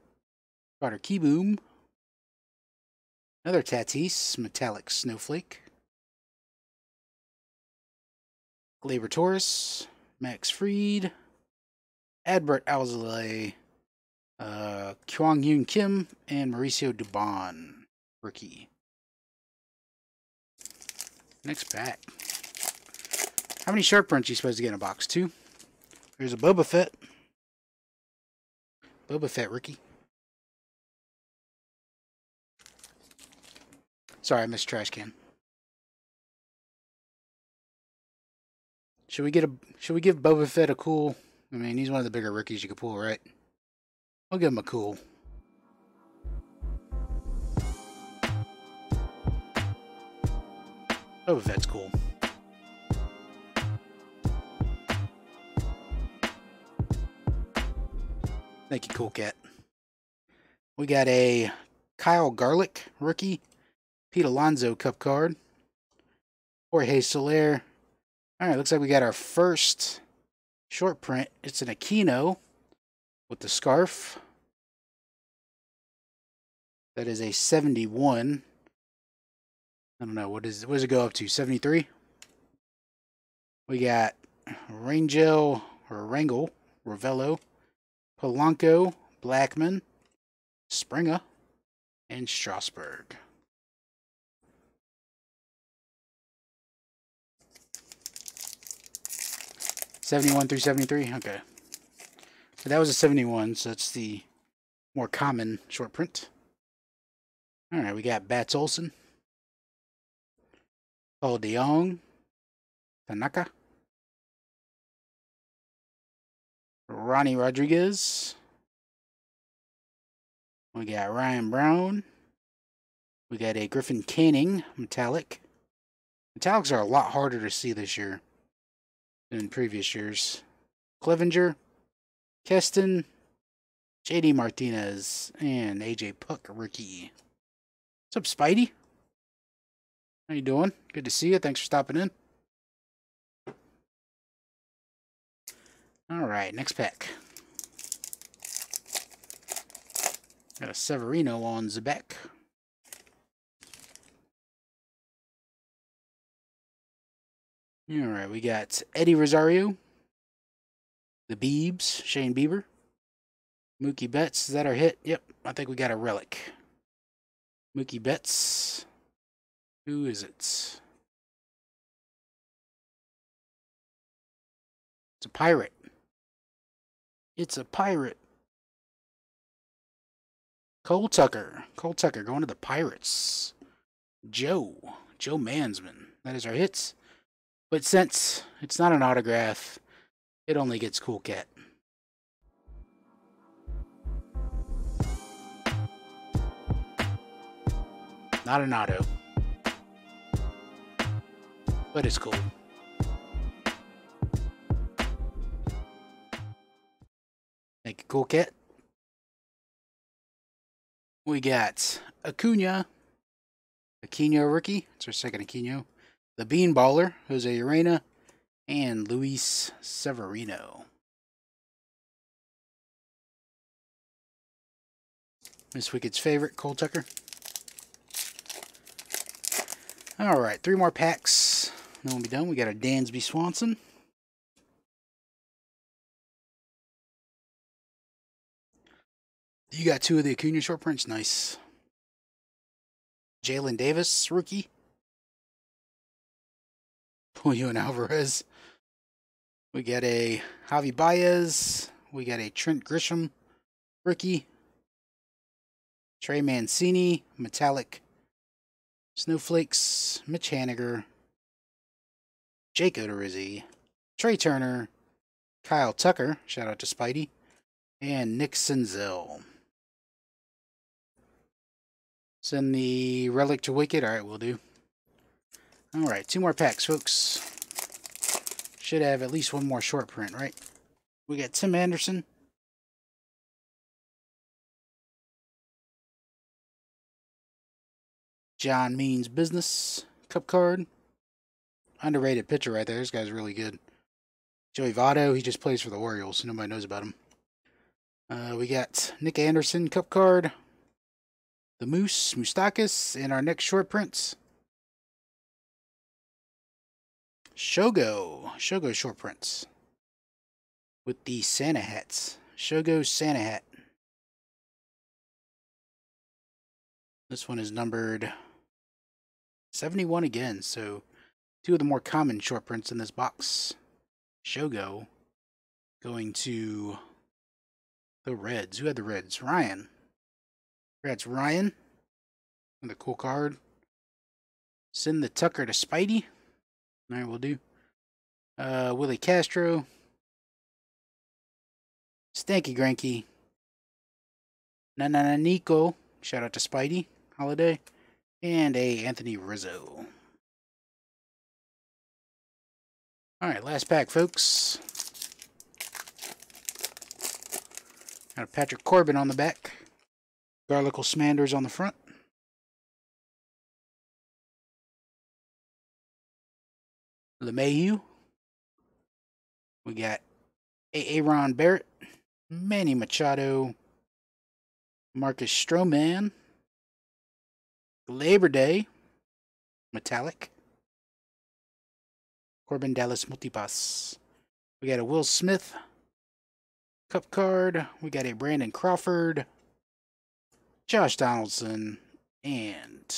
Carter Kieboom. Another Tatis, metallic snowflake. Gleyber Torres, Max Fried, Adbert Alzolay, uh, Kwang Yoon Kim, and Mauricio Dubon, rookie. Next pack. How many sharp prints are you supposed to get in a box? Two? There's a Boba Fett. Boba Fett rookie. Sorry, I missed trash can. Should we get a? Should we give Boba Fett a cool? I mean, he's one of the bigger rookies you could pull, right? I'll give him a cool. Boba Fett's cool. Thank you, Cool Cat. We got a Kyle Garlick rookie, Pete Alonso Cup card, Jorge Soler. All right, looks like we got our first short print. It's an Aquino with the scarf. That is a 71. I don't know what is what does it go up to? 73. We got Rangel or Rangel, Ravello, Polanco, Blackmon, Springer, and Strasburg. Seventy-one through seventy-three. Okay, so that was a seventy-one. So that's the more common short print. All right, we got Bats Olson, Paul DeJong, Tanaka, Ronnie Rodriguez. We got Ryan Brown. We got a Griffin Canning metallic. Metallics are a lot harder to see this year than previous years. Clevenger, Keston, JD Martinez, and AJ Puk rookie. What's up, Spidey? How you doing? Good to see you. Thanks for stopping in. All right, next pack. Got a Severino on the All right, we got Eddie Rosario, the Beebs, Shane Bieber, Mookie Betts. Is that our hit? Yep, I think we got a relic. Mookie Betts. Who is it? It's a pirate. It's a pirate. Cole Tucker. Cole Tucker going to the Pirates. Joe. Joe Mansman. That is our hits. But since it's not an autograph, it only gets Cool Cat. Not an auto. But it's cool. Thank you, Cool Cat. We got Acuna. Aquino rookie. It's our second Aquino. The Bean Baller, Jose Urena, and Luis Severino. Miss Wicked's favorite, Cole Tucker. All right, three more packs. Then we'll be done. We got a Dansby Swanson. You got two of the Acuna short prints. Nice. Jaylin Davis, rookie. Julio Alvarez. We get a Javi Baez. We got a Trent Grisham, rookie. Trey Mancini, metallic. Snowflakes, Mitch Haniger. Jake Odorizzi. Trea Turner. Kyle Tucker, shout out to Spidey, and Nick Senzel. Send the relic to Wicked. All right, we'll do. All right, two more packs, folks. Should have at least one more short print, right? We got Tim Anderson. John Means Business Cup card. Underrated pitcher right there. This guy's really good. Joey Votto, he just plays for the Orioles. So nobody knows about him. Uh, we got Nick Anderson Cup card. The Moose, Moustakas, and our next short prints. Shogo. Shogo short prints. With the Santa hats. Shogo Santa hat. This one is numbered 71 again, so two of the more common short prints in this box. Shogo going to the Reds. Who had the Reds? Ryan. Congrats, Ryan. With a cool card. Send the Tucker to Spidey. All right, we'll do. Uh, Willi Castro. Stanky Granky. Nanana Nico. Shout out to Spidey Holiday. And a Anthony Rizzo. All right, last pack, folks. Got a Patrick Corbin on the back. Garlicle Smanders on the front. LeMahieu. We got Aaron Barrett, Manny Machado, Marcus Stroman, Labor Day, Metallic, Corbin Dallas Multipass. We got a Will Smith cup card. We got a Brandon Crawford, Josh Donaldson, and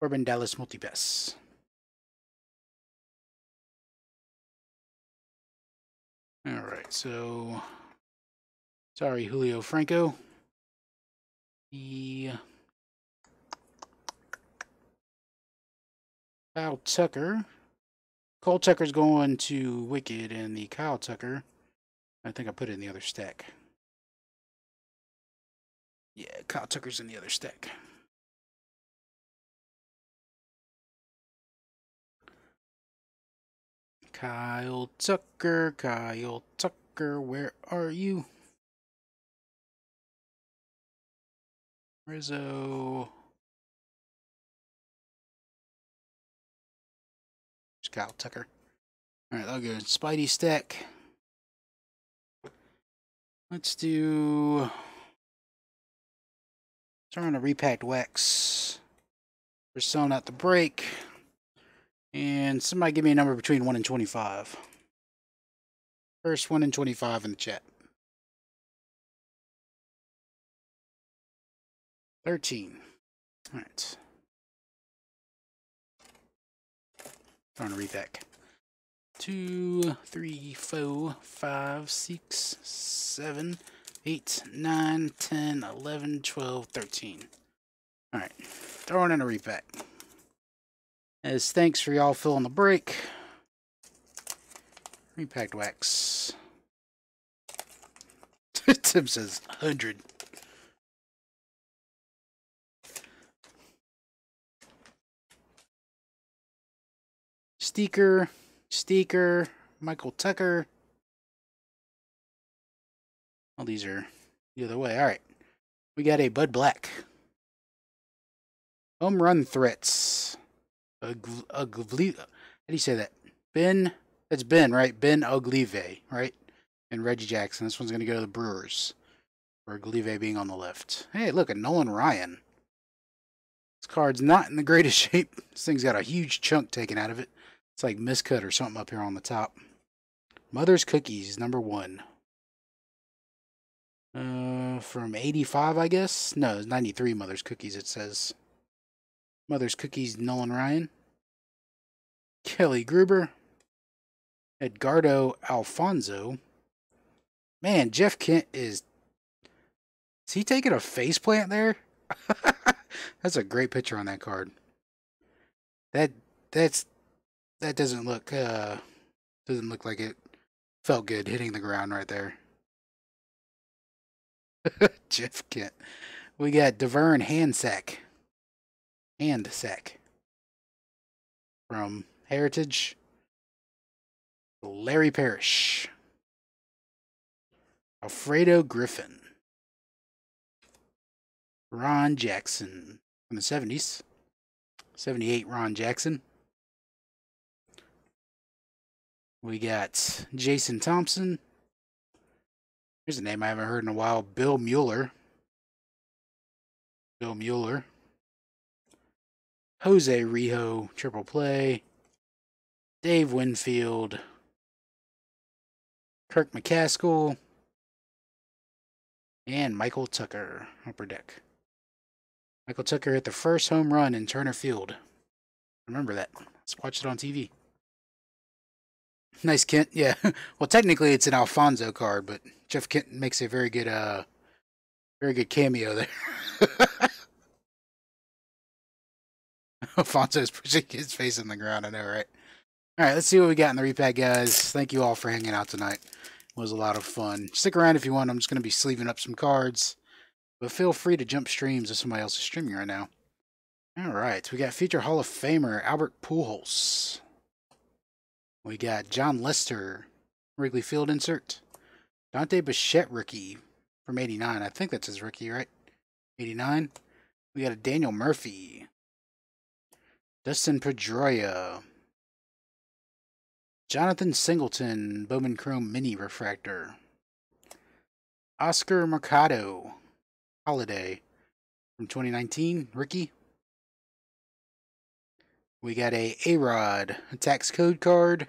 Corbin Dallas Multipass. All right, so sorry, Julio Franco. The Kyle Tucker. Cole Tucker's going to Wicked, and the Kyle Tucker, I think I put it in the other stack. Yeah, Kyle Tucker's in the other stack. Kyle Tucker, Kyle Tucker, where are you? Rizzo. There's Kyle Tucker. Alright, I'll go Spidey stack. Let's do. Turn on a repacked wax. We're selling out the break. And somebody give me a number between 1 and 25. First 1 and 25 in the chat. 13. All right. Trying to repack. Two, three, four, five, six, seven, eight, nine, ten, eleven, twelve, thirteen. Alright. Throwing in a repack. As thanks for y'all filling the break. Repacked wax. [LAUGHS] Tim says 100. Steaker, Steaker, Michael Tucker. All these are the other way. All right. We got a Bud Black. Home run threats. Ugly, how do you say that? Ben, that's Ben, right? Ben Oglive, right? And Reggie Jackson. This one's going to go to the Brewers. Or Oglive being on the left. Hey, look at Nolan Ryan. This card's not in the greatest [LAUGHS] shape. This thing's got a huge chunk taken out of it. It's like miscut or something up here on the top. Mother's Cookies, number one. Uh, from 85, I guess? No, it's 93 Mother's Cookies, it says. Mother's Cookies, Nolan Ryan. Kelly Gruber. Edgardo Alfonzo. Man, Jeff Kent is. Is he taking a face plant there? [LAUGHS] that's a great picture on that card. That that's that doesn't look uh doesn't look like it Felt good hitting the ground right there. [LAUGHS] Jeff Kent. We got Devern Handsack. Handsack. From Heritage. Larry Parrish. Alfredo Griffin. Ron Jackson from the 70s. 78 Ron Jackson. We got Jason Thompson. Here's a name I haven't heard in a while Bill Mueller. Bill Mueller. Jose Rijo, triple play. Dave Winfield. Kirk McCaskill. And Michael Tucker, upper deck. Michael Tucker hit the first home run in Turner Field. Remember that. Let's watch it on TV. [LAUGHS] Nice Kent, yeah. [LAUGHS] well, technically it's an Alfonzo card, but Jeff Kent makes a very good, uh, very good cameo there. [LAUGHS] [LAUGHS] Alfonzo's pushing his face in the ground. I know, right? All right, let's see what we got in the repack, guys. Thank you all for hanging out tonight. It was a lot of fun. Stick around if you want. I'm just going to be sleeving up some cards. But feel free to jump streams if somebody else is streaming right now. All right, we got future Hall of Famer Albert Pujols. We got Jon Lester, Wrigley Field insert. Dante Bichette rookie from 89. I think that's his rookie, right? 89. We got a Daniel Murphy. Dustin Pedroia. Jonathan Singleton, Bowman Chrome Mini Refractor. Oscar Mercado, Holiday from 2019, Ricky. We got a A-Rod, a tax code card.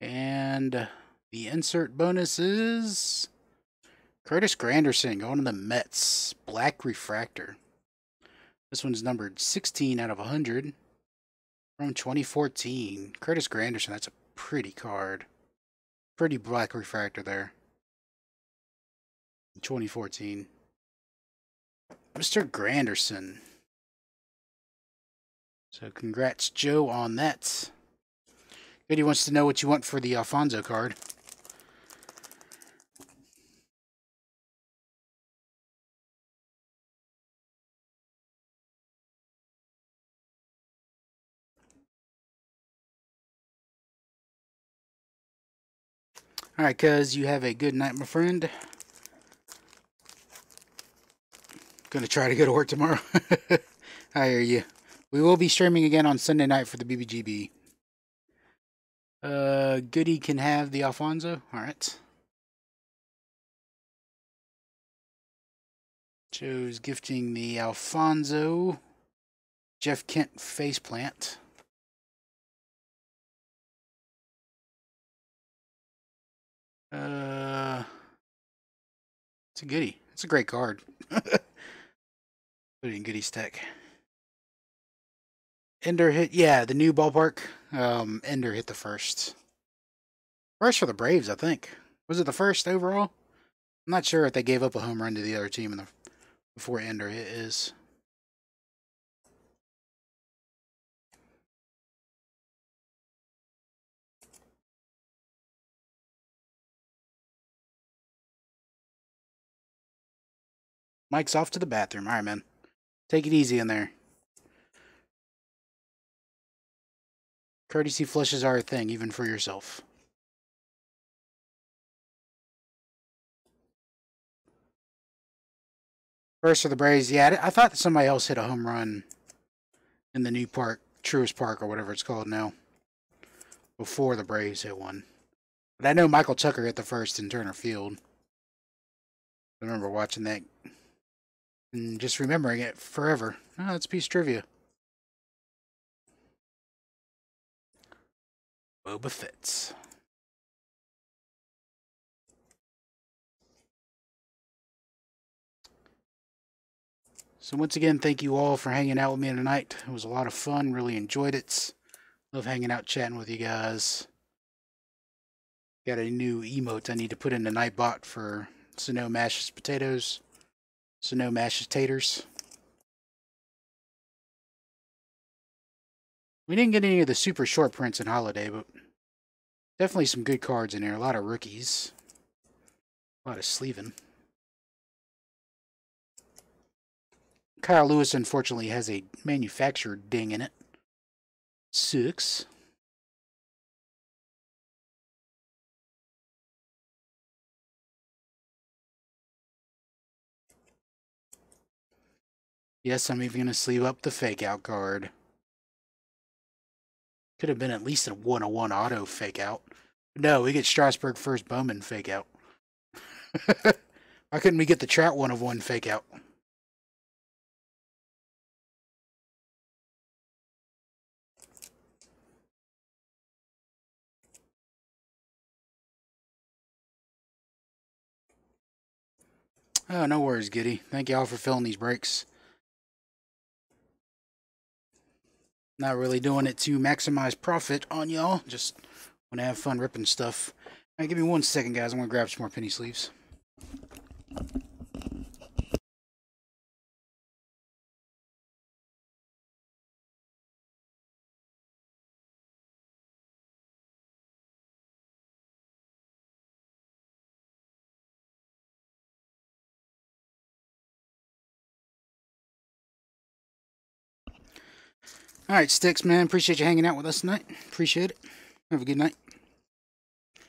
And the insert bonus is Curtis Granderson going to the Mets. Black Refractor. This one's numbered 16 out of 100 from 2014. Curtis Granderson, that's a pretty card. Pretty black refractor there. 2014. Mr. Granderson. So congrats, Joe, on that. Goody wants to know what you want for the Alfonzo card. Alright, cuz, you have a good night, my friend. Gonna try to go to work tomorrow. [LAUGHS] I hear you. We will be streaming again on Sunday night for the BBGB. Uh, Goody can have the Alfonzo. Alright. Joe's gifting the Alfonzo. Jeff Kent faceplant. Uh, it's a goodie. It's a great card. Put it in goodie stack. Ender hit, yeah, the new ballpark. Um, Ender hit the first. First for the Braves, I think. Was it the first overall? I'm not sure if they gave up a home run to the other team in the before Ender hit is. Mike's off to the bathroom. All right, man. Take it easy in there. Courtesy flushes are a thing, even for yourself. First for the Braves, yeah, I thought somebody else hit a home run in the new park, Truist Park, or whatever it's called now, before the Braves hit one. But I know Michael Tucker hit the first in Turner Field. I remember watching that and just remembering it forever. Oh, that's piece trivia. Boba Fett's. So once again, thank you all for hanging out with me tonight. It was a lot of fun. Really enjoyed it. Love hanging out, chatting with you guys. Got a new emote I need to put in the Nightbot for Sano mashes potatoes. Sano mashes taters. We didn't get any of the super short prints in Holiday, but Definitely some good cards in there. A lot of rookies. A lot of sleeving. Kyle Lewis, unfortunately, has a manufactured ding in it. Six. Yes, I'm even going to sleeve up the fake out card. Could have been at least a 101 auto fake out. No, we get Strasburg first Bowman fake out. [LAUGHS] Why couldn't we get the Trout one of one fake out? Oh, no worries, Giddy. Thank y'all for filling these breaks. Not really doing it to maximize profit on y'all. Just want to have fun ripping stuff. All right, give me one second, guys. I'm going to grab some more penny sleeves. All right, Sticks, man. Appreciate you hanging out with us tonight. Appreciate it. Have a good night.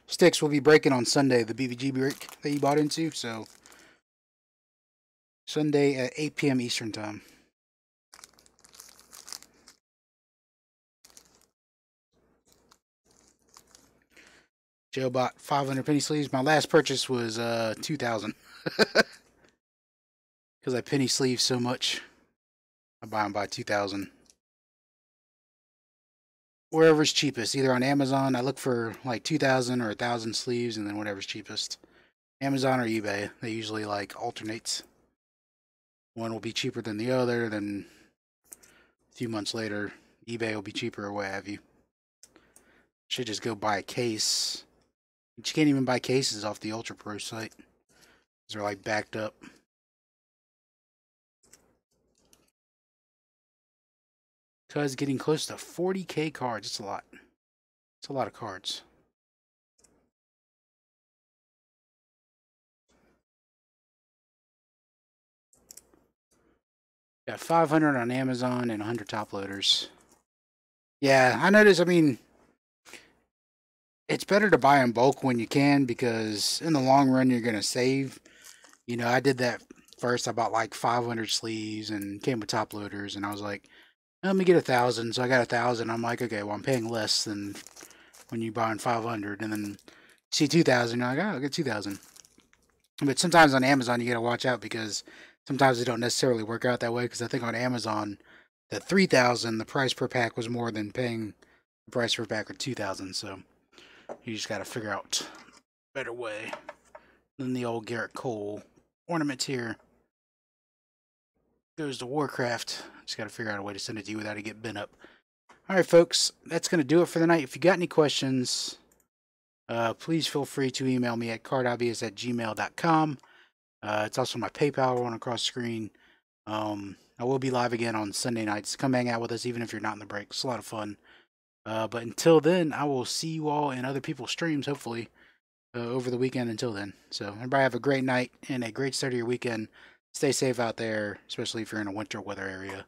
Sticks will be breaking on Sunday, the BVG break that you bought into. So, Sunday at 8 p.m. Eastern Time. Joe bought 500 penny sleeves. My last purchase was uh 2,000. Because [LAUGHS] I penny sleeve so much. I buy them by 2,000 wherever's cheapest, either on Amazon. I look for like 2,000 or 1,000 sleeves and then whatever's cheapest. Amazon or eBay, they usually like alternates. One will be cheaper than the other, then a few months later, eBay will be cheaper or what have you. Should just go buy a case. But you can't even buy cases off the Ultra Pro site. They're like backed up. Because getting close to 40k cards, it's a lot. It's a lot of cards. Got 500 on Amazon and 100 top loaders. Yeah, I noticed, I mean, it's better to buy in bulk when you can because in the long run you're going to save. You know, I did that first. I bought like 500 sleeves and came with top loaders and I was like, let me get a thousand. So I got a thousand. I'm like, okay, well, I'm paying less than when you buy in 500. And then see 2000, you're like, oh, I'll get 2000. But sometimes on Amazon, you got to watch out because sometimes they don't necessarily work out that way. Because I think on Amazon, the 3000, the price per pack was more than paying the price per pack of 2000. So you just got to figure out a better way than the old Gerrit Cole ornaments here goes to Warcraft. Just got to figure out a way to send it to you without it get bent up. All right, folks, that's going to do it for the night. If you got any questions, uh, please feel free to email me at cardhobbyist at gmail.com. Uh, it's also my PayPal one across screen. Um, I will be live again on Sunday nights. Come hang out with us, even if you're not in the break. It's a lot of fun. Uh, but until then, I will see you all in other people's streams, hopefully, uh, over the weekend until then. So, everybody have a great night and a great start of your weekend stay safe out there, especially if you're in a winter weather area.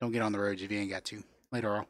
Don't get on the roads if you ain't got to. Later, all.